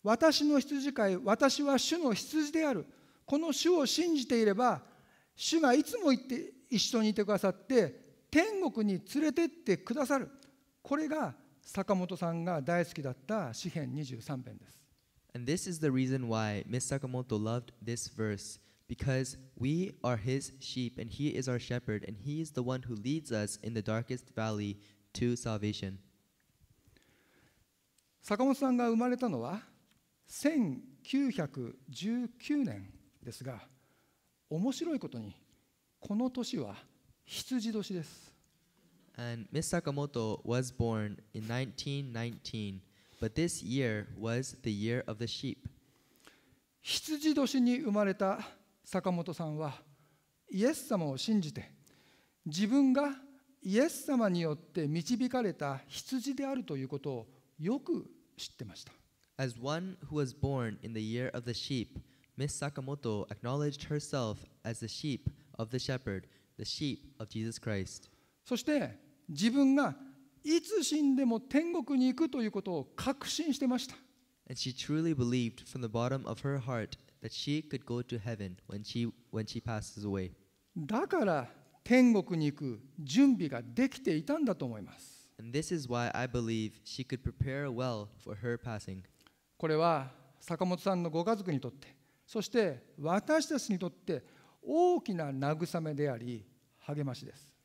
私の羊飼い私は主の羊であるこの主を信じていれば主がいつもいて一緒にいてくださって天国に連れてってくださるこれが坂本さんが大好きだった詩編23編です And this is the reason why Miss Sakamoto loved this verse because we are his sheep and he is our shepherd and he is the one who leads us in the darkest valley to salvation. 坂本さんが生まれたのは1919年ですが面白いことにこの年は羊年です And Miss Sakamoto was born in 1919, but this year was the year of the sheep. 羊年に生まれた坂本さんはイエス様を信じて自分がイエス様によって導かれた羊であるということをよく知ってました As one who was born in the year of the sheep, Miss Sakamoto acknowledged herself as the sheep of the shepherd, the sheep of Jesus Christ. そして自分がいつ死んでも天国に行くということを確信してました And she truly believed from the bottom of her heart that she could go to heaven when she, when she passes away. だから天国に行く準備ができていたんだと思います。これは坂本さんのご家族にとって、そして私たちにとって大きな慰めであり、励ましです。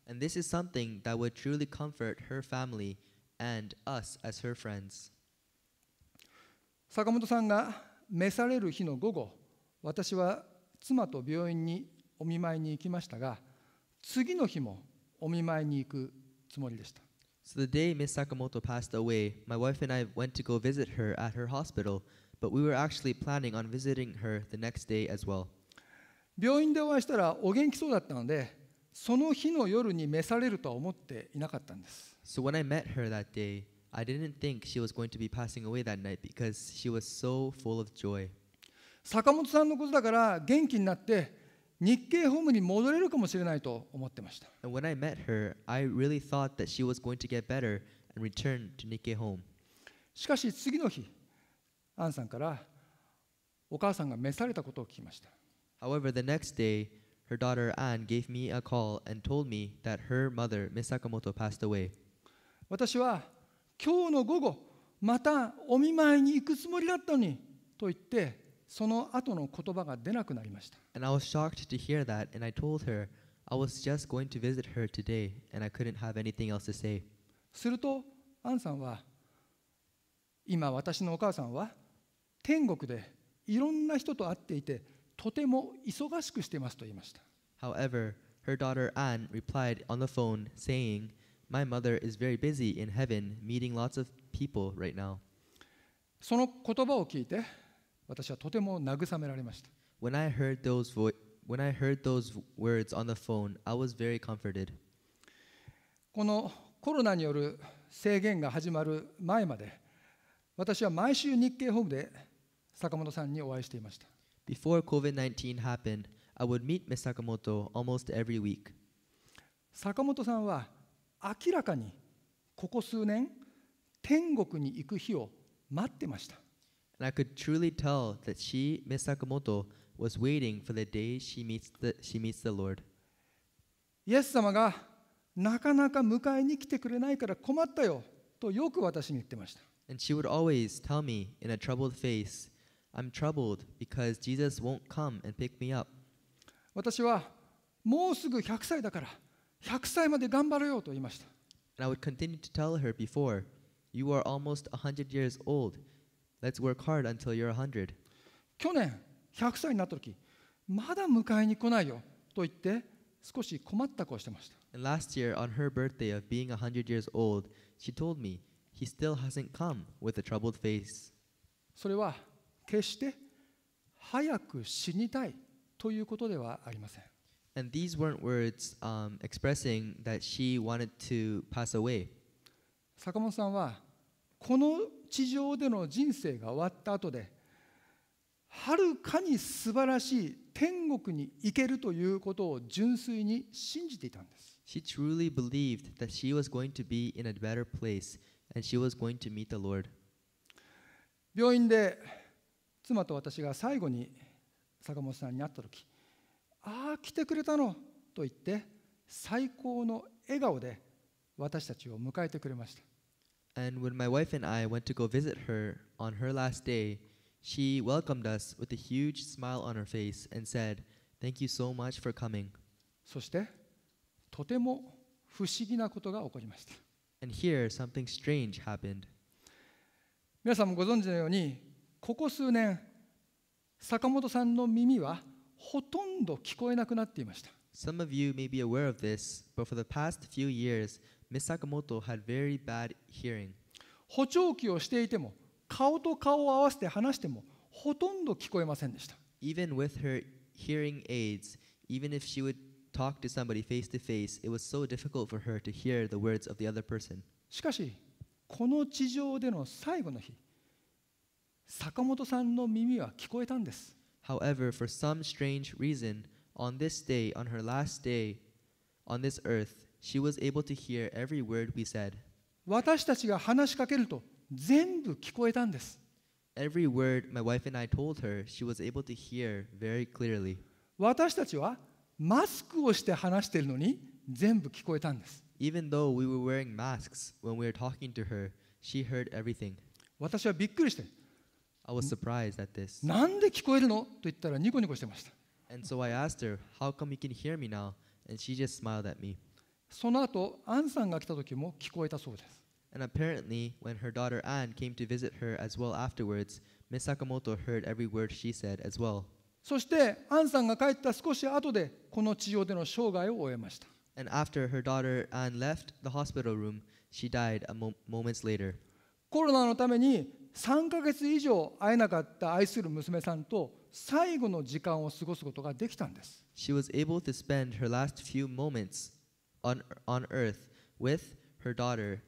坂本さんが召される日の午後、私は妻と病院にお見舞いに行きましたが、次の日もお見舞いに行くつもりでした So the day Miss Sakamoto passed away, my wife and I went to go visit her at her hospital, but we were actually planning on visiting her the next day as well. 病院でお会いしたらお元気そうだったのでその日の夜に召されるとは思っていなかったんです So when I met her that day, I didn't think she was going to be passing away that night because she was so full of joy. 坂本さんのことだから元気になって日系ホームに戻れるかもしれないと思ってました And when I met her, I really thought that she was going to get better and return to Nikkei home. しかし次の日アンさんからお母さんが召されたことを聞きました However, the next day, her daughter Anne gave me a call and told me that her mother, Miss Sakamoto, passed away. 私は今日の午後またお見舞いに行くつもりだったのにと言ってその後の言葉が出なくなりました And I was shocked to hear that, and I told her I was just going to visit her today and I couldn't have anything else to say. するとアンさんは今私のお母さんは天国でいろんな人と会っていてとても忙しくしていますと言いました However, her daughter Anne replied on the phone saying, My mother is very busy in heaven meeting lots of people right now. その言葉を聞いて私はとても慰められました When I heard those vo- when I heard those words on the phone, I was very comforted. このコロナによる制限が始まる前まで私は毎週日経ホームで坂本さんにお会いしていました Before COVID-19 happened, I would meet Miss Sakamoto almost every week. 坂本さんは明らかにここ数年天国に行く日を待ってました And I could truly tell that she, Miss Sakamoto, was waiting for the day she meets the she meets the Lord. イエス様がなかなか迎えに来てくれないから困ったよとよく私に言ってました And she would always tell me in a troubled face, I'm troubled because Jesus won't come and pick me up. 私はもうすぐ100歳だから100歳まで頑張ろうよと言いました And I would continue to tell her before, You are almost a 100 years old. Let's work hard until you're a 100. 去年100歳になった時まだ迎えに来ないよと言って少し困った顔をしてました And last year, on her birthday of being a 100 years old, she told me, He still hasn't come with a troubled face. それは決して早く死にたいということではありません And these weren't words um, expressing that she wanted to pass away. 坂本さんはこの 地上での人生が終わった後ではるかに素晴らしい天国に行けるということを純粋に信じていたんです She truly believed that she was going to be in a better place and she was going to meet the Lord. 病院で妻と私が最後に坂本さんに会った時「ああ来てくれたの」と言って最高の笑顔で私たちを迎えてくれました And when my wife and I went to go visit her on her last day, she welcomed us with a huge smile on her face and said, Thank you so much for coming. そしてとても不思議なことが起こりました And here, something strange happened. 皆さんもご存知のようにここ数年坂本さんの耳はほとんど聞こえなくなっていました Some of you may be aware of this, but for the past few years, Miss Sakamoto had very bad hearing. 補聴器をしていても顔と顔を合わせて話してもほとんど聞こえませんでした Even with her hearing aids, even if she would talk to somebody face to face, it was so difficult for her to hear the words of the other person. しかしこの地上での最後の日坂本さんの耳は聞こえたんです However, for some strange reason, on this day, on her last day on this earth, she was able to hear every word we said. 私たちが話しかけると全部聞こえたんです Every word my wife and I told her, she was able to hear very clearly. 私たちはマスクをして話しているのに全部聞こえたんです Even though we were wearing masks when we were talking to her, she heard everything. 私はびっくりして I was surprised at this. なんで聞こえるのと言ったらニコニコしてました And so I asked her, How come you can hear me now? And she just smiled at me. その後アンさんが来た時も聞こえたそうです And apparently, when her daughter Anne came to visit her as well afterwards, Miss Sakamoto heard every word she said as well. そしてアンさんが帰った少し後でこの地上での生涯を終えました And after her daughter Anne left the hospital room, she died a mo- moments later. コロナのために3ヶ月以上会えなかった愛する娘さんと最後の時間を過ごすことができたんです She was able to spend her last few moments on, on earth with her daughter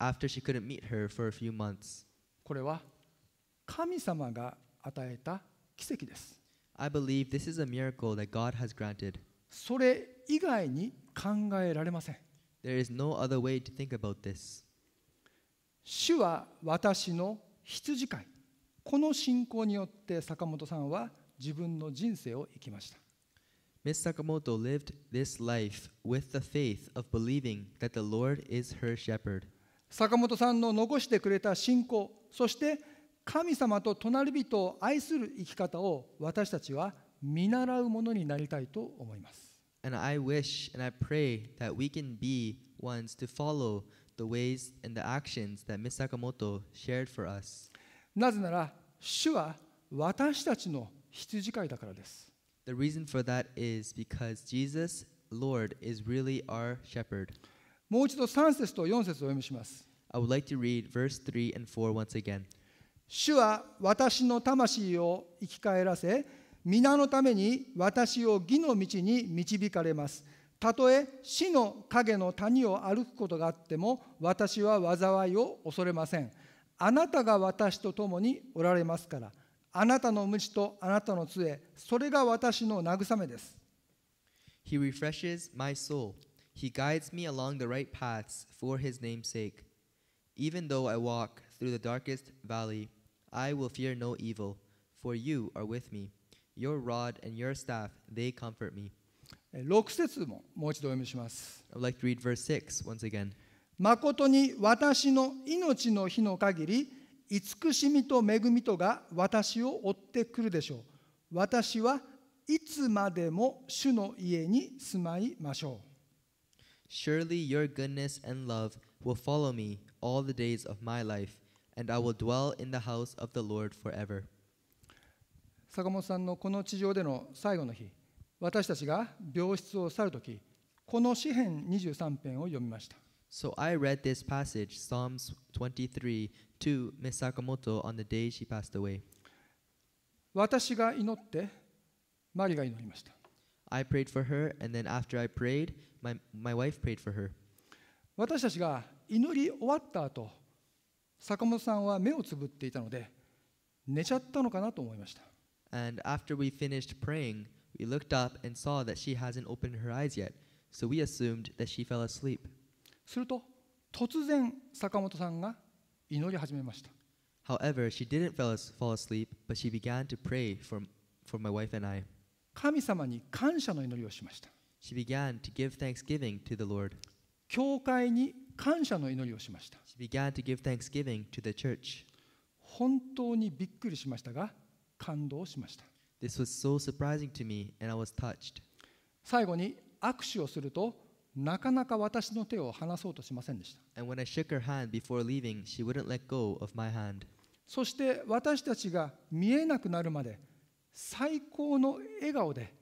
after she couldn't meet her for a few months. これは神様が与えた奇跡です I believe this is a miracle that God has granted. それ以外に考えられません There is no other way to think about this. 主は私の羊飼いこの信仰によって坂本さんは自分の人生を生きました Miss Sakamoto lived this life with the faith of believing that the Lord is her shepherd. 坂本さんの残してくれた信仰そして神様と隣人を愛する生き方を私たちは見習うものになりたいと思います And I wish and I pray that we can be ones to follow the ways and the actions that Miss Sakamoto shared for us. なぜなら主は私たちの羊飼いだからです The reason for that is because Jesus, Lord, is really our shepherd. もう一度3節と4節をお読みします I would like to read verse 3 and 4 once again. 主は私の魂を生き返らせ皆のために私を義の道に導かれますたとえ死の影の谷を歩くことがあっても私は災いを恐れませんあなたが私と共におられますからあなたの鞭とあなたの杖それが私の慰めです He refreshes my soul. He guides me along the right paths for his name's sake. Even though I walk through the darkest valley, I will fear no evil, for you are with me. Your rod and your staff, they comfort me. 6節ももう一度お読みします I would like to read verse 6 once again. 誠に私の命の日の限り慈しみと恵みとが私を追ってくるでしょう私はいつまでも主の家に住まいましょ Surely your goodness and love will follow me all the days of my life, and I will dwell in the house of the Lord forever. う坂本さんのこの地上での最後の日私たちが病室を去るときこの詩編23編を読みました So I read this passage, Psalms 23, to Miss Sakamoto on the day she passed away. 私が祈ってマリが祈りました I prayed for her, and then after I prayed, my, my wife prayed for her. 私たちが祈り終わった後坂本さんは目をつぶっていたので寝ちゃったのかなと思いました And after we finished praying, we looked up and saw that she hasn't opened her eyes yet. So we assumed that she fell asleep. すると突然坂本さんが祈り始めました However, she didn't fall, as- fall asleep, but she began to pray for, for my wife and I. 神様に感謝の祈りをしました She began to give thanksgiving to the Lord. 教会に感謝の祈りをしました She began to give thanksgiving to the church. 本当にびっくりしましたが感動しました This was so surprising to me, and I was touched. 最後に握手をするとなかなか私の手を離そうとしませんでした And when I shook her hand before leaving, she wouldn't let go of my hand. そして私たちが見えなくなるまで最高の笑顔で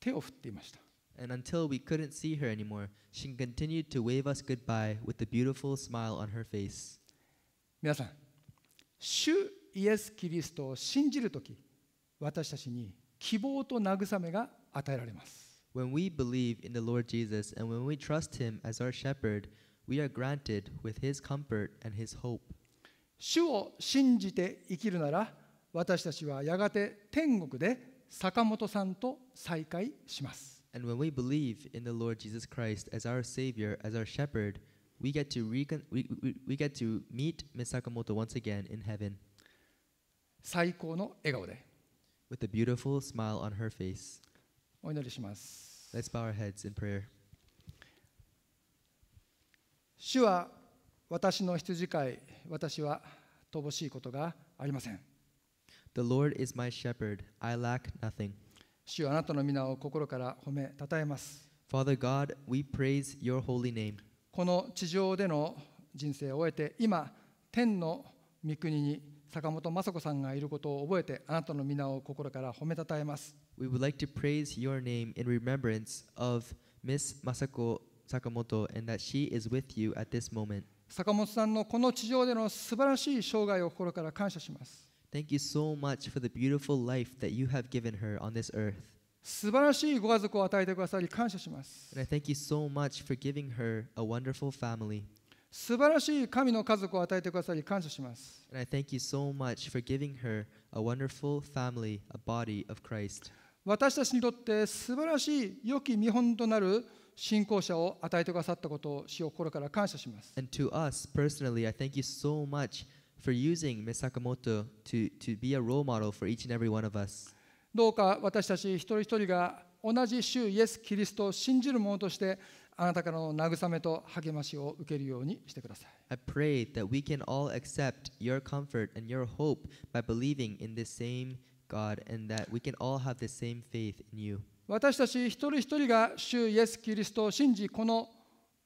手を振っていました And until we couldn't see her anymore, she continued to wave us goodbye with a beautiful smile on her face. 皆さん主イエス・キリストを信じるとき私たちに希望と慰めが与えられます When we believe in the Lord Jesus and when we trust Him as our shepherd, we are granted with His comfort and His hope. 主を信じて生きるなら私たちはやがて天国で坂本さんと再会します And when we believe in the Lord Jesus Christ as our Savior, as our shepherd, we get to, recon- we, we, we get to meet Miss Sakamoto once again in heaven 最高の笑顔で with a beautiful smile on her face. お祈りします Let's bow our heads in prayer. 主は私の羊飼い私は乏しいことがありません The Lord is my shepherd. I lack nothing. 主はあなたの皆を心から褒めたたえます Father God, we praise your holy name. この地上での人生を終えて今天の御国に坂本雅子さんがいることを覚えてあなたの皆を心から褒めたたえます We would like to praise your name in remembrance of Miss Masako Sakamoto and that she is with you at this moment. 坂本さんのこの地上での素晴らしい生涯を心から感謝します Thank you so much for the beautiful life that you have given her on this earth. 素晴らしいご家族を与えてくださり感謝します And I thank you so much for giving her a wonderful family. 素晴らしい神の家族を与えてくださり感謝します。 And I thank you so much for giving her a wonderful family, a body of Christ. 私たちにとって素晴らしい良き見本となる信仰者を与えてくださったことを主を心から感謝します。And to us personally, I thank you so much for using Ms. Sakamoto to, to be a role model for each and every one of us. どうか私たち一人一人が同じ主イエス・キリストを信じる者としてあなたからの慰めと励ましを受けるようにしてください。I pray that we can all accept your comfort and your hope by believing in this same God and that we can all have the same faith in you. 私たち一人一人が主イエス・キリストを信じこの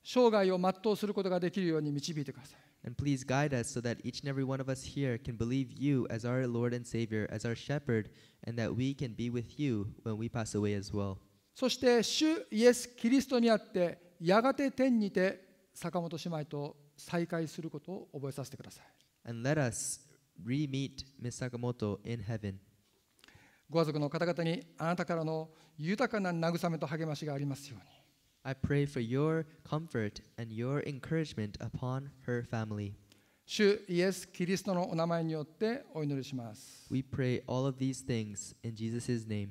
生涯を全うすることができるように導いてください。And please guide us so that each and every one of us here can believe you as our Lord and Savior, as our shepherd, and that we can be with you when we pass away as well. そして主イエス・キリストにあってやがて天にて坂本姉妹と再会することを覚えさせてください。And let us re meet Ms. Sakamoto in heaven. ご家族の方々にあなたからの豊かな慰めと励ましがありますように。I pray for your comfort and your encouragement upon her family. 主イエス・キリストのお名前によってお祈りします。We pray all of these things in Jesus' name.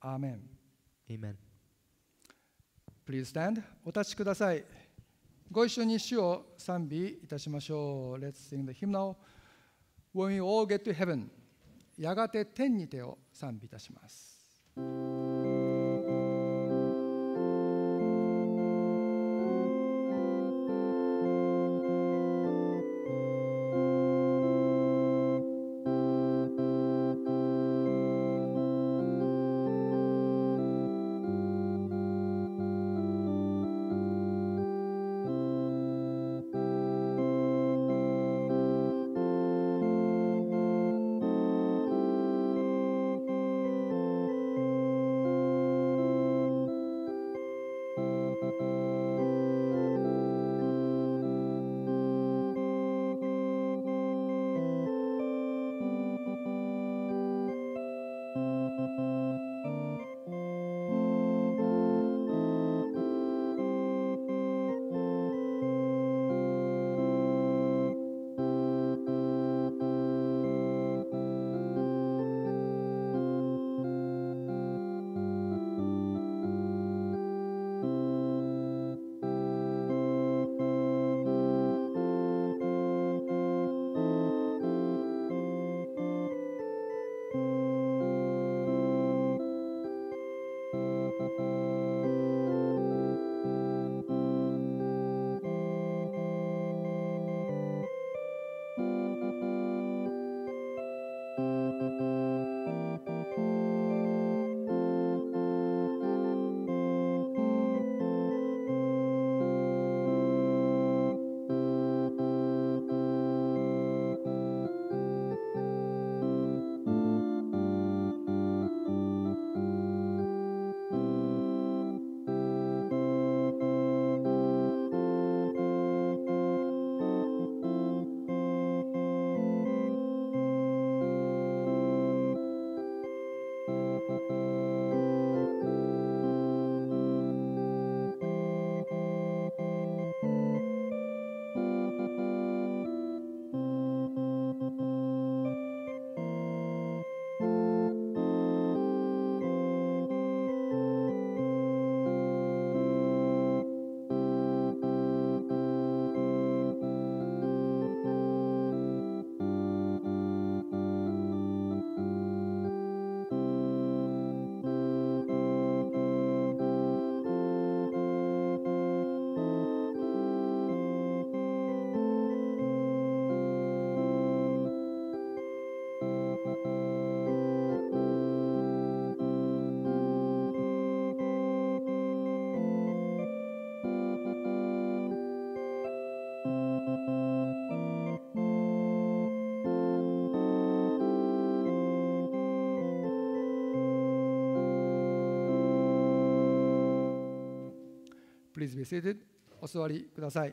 アーメン。Amen. Please stand. お立ちください。ご一緒に主を賛美いたしましょう。Let's sing the hymn now. When we all get to heaven. やがて天にてを賛美いたします。Please be seated. お座りください。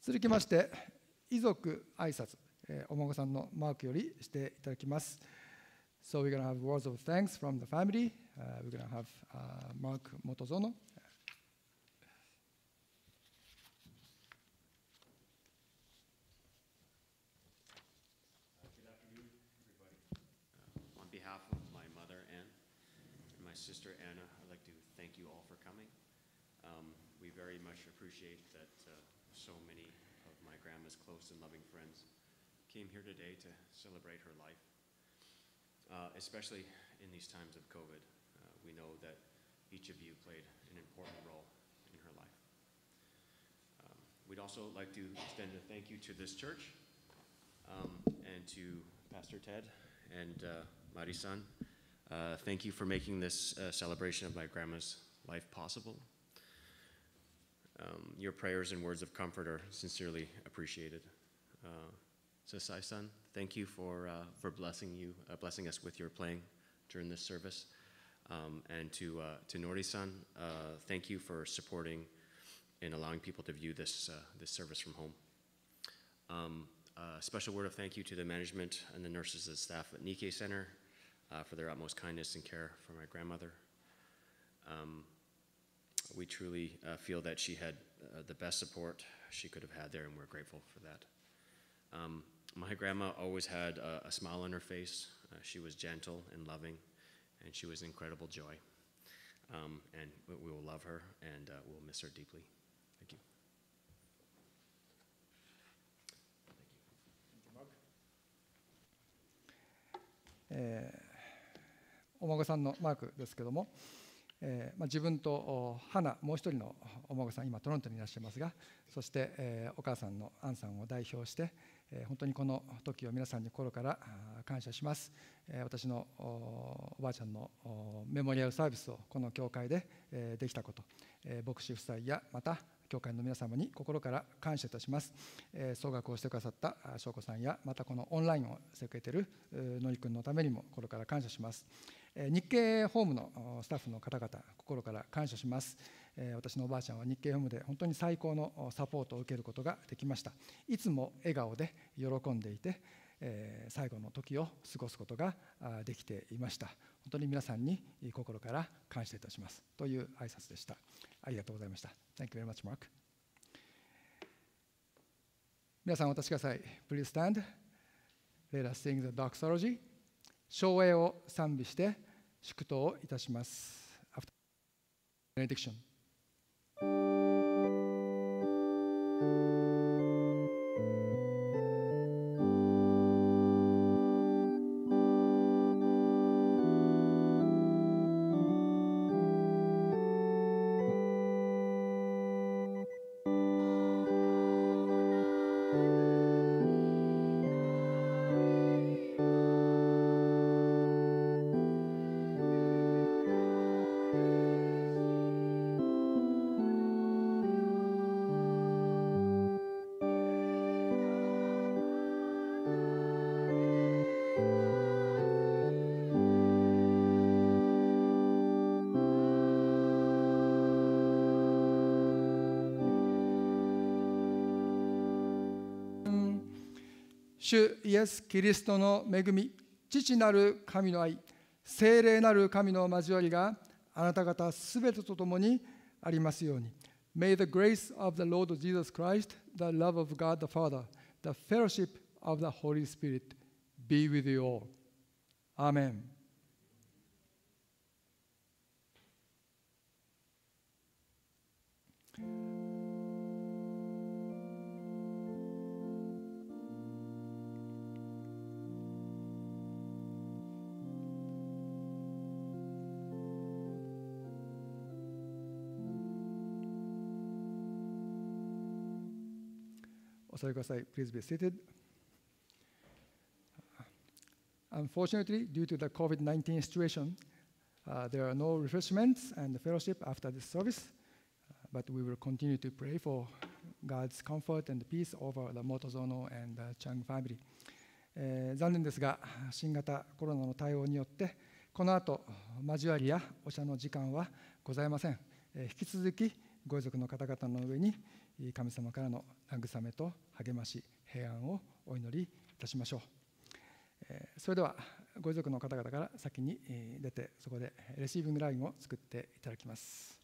続きまして、遺族挨拶、えー、お孫さんのマークよりしていただきます。So we're going to have words of thanks from the family.、Uh, we're going to have、uh, Mark Motozono. Appreciate that uh, so many of my grandma's close and loving friends came here today to celebrate her life, uh, especially in these times of COVID. Uh, we know that each of you played an important role in her life. Um, we'd also like to extend a thank you to this church um, and to Pastor Ted and uh, Marisan. Uh, thank you for making this uh, celebration of my grandma's life possible. Um, your prayers and words of comfort are sincerely appreciated. Uh, Sasai-san, thank you for, uh, for blessing, you, uh, blessing us with your playing during this service. Um, and to, uh, to Nori-san, uh, thank you for supporting and allowing people to view this, uh, this service from home. Um, a special word of thank you to the management and the nurses and staff at Nikkei Center for their utmost kindness and care for my grandmother. Um, we truly uh, feel that she had uh, the best support she could have had there, and we're grateful for that. Um, my grandma always had a, a smile on her face. Uh, she was gentle and loving, and she was incredible joy. Um, and we, we will love her, and uh, we'll miss her deeply. Thank you. えーお孫さんのマークですけども、 えーまあ、自分と花もう一人のお孫さん今トロントにいらっしゃいますがそして、えーお母さんのアンさんを代表して、えー本当にこの時を皆さんに心から感謝します、えー私のおばあちゃんのメモリアルサービスをこの教会で、えーできたこと、えー牧師夫妻やまた教会の皆様に心から感謝いたします、えー総額をしてくださった翔子さんやまたこのオンラインをしてくれているのり君のためにも心から感謝します。日経ホームのスタッフの方々心から感謝します。私のおばあちゃんは日経ホームで本当に最高のサポートを受けることができました。いつも笑顔で喜んでいて最後の時を過ごすことができていました。本当に皆さんに心から感謝いたします。という挨拶でした。ありがとうございました。Thank you very much, Mark. 皆さんお立ちください。Please stand. Let us sing the doxology. 省エを賛美して祝祷をいたします。イエス・キリストの恵み、父なる神の愛、聖霊なる神の交わりがあなた方すべてとともにありますように。May the grace of the Lord Jesus Christ, the love of God the Father, the fellowship of the Holy Spirit be with you all. Amen. 座りください。Please be seated. Unfortunately, due to the COVID 19 situation, uh, there are no refreshments and fellowship after this service, but we will continue to pray for God's comfort and peace over the Motozono and the Chang family. えー残念ですが、新型コロナの対応によって、この後交わりやお茶の時間はございません。えー引き続き、ご遺族の方々の上に、神様からの慰めと励まし、平安をお祈りいたしましょう。えーそれではご遺族の方々から先に出てそこでレシービングラインを作っていただきます。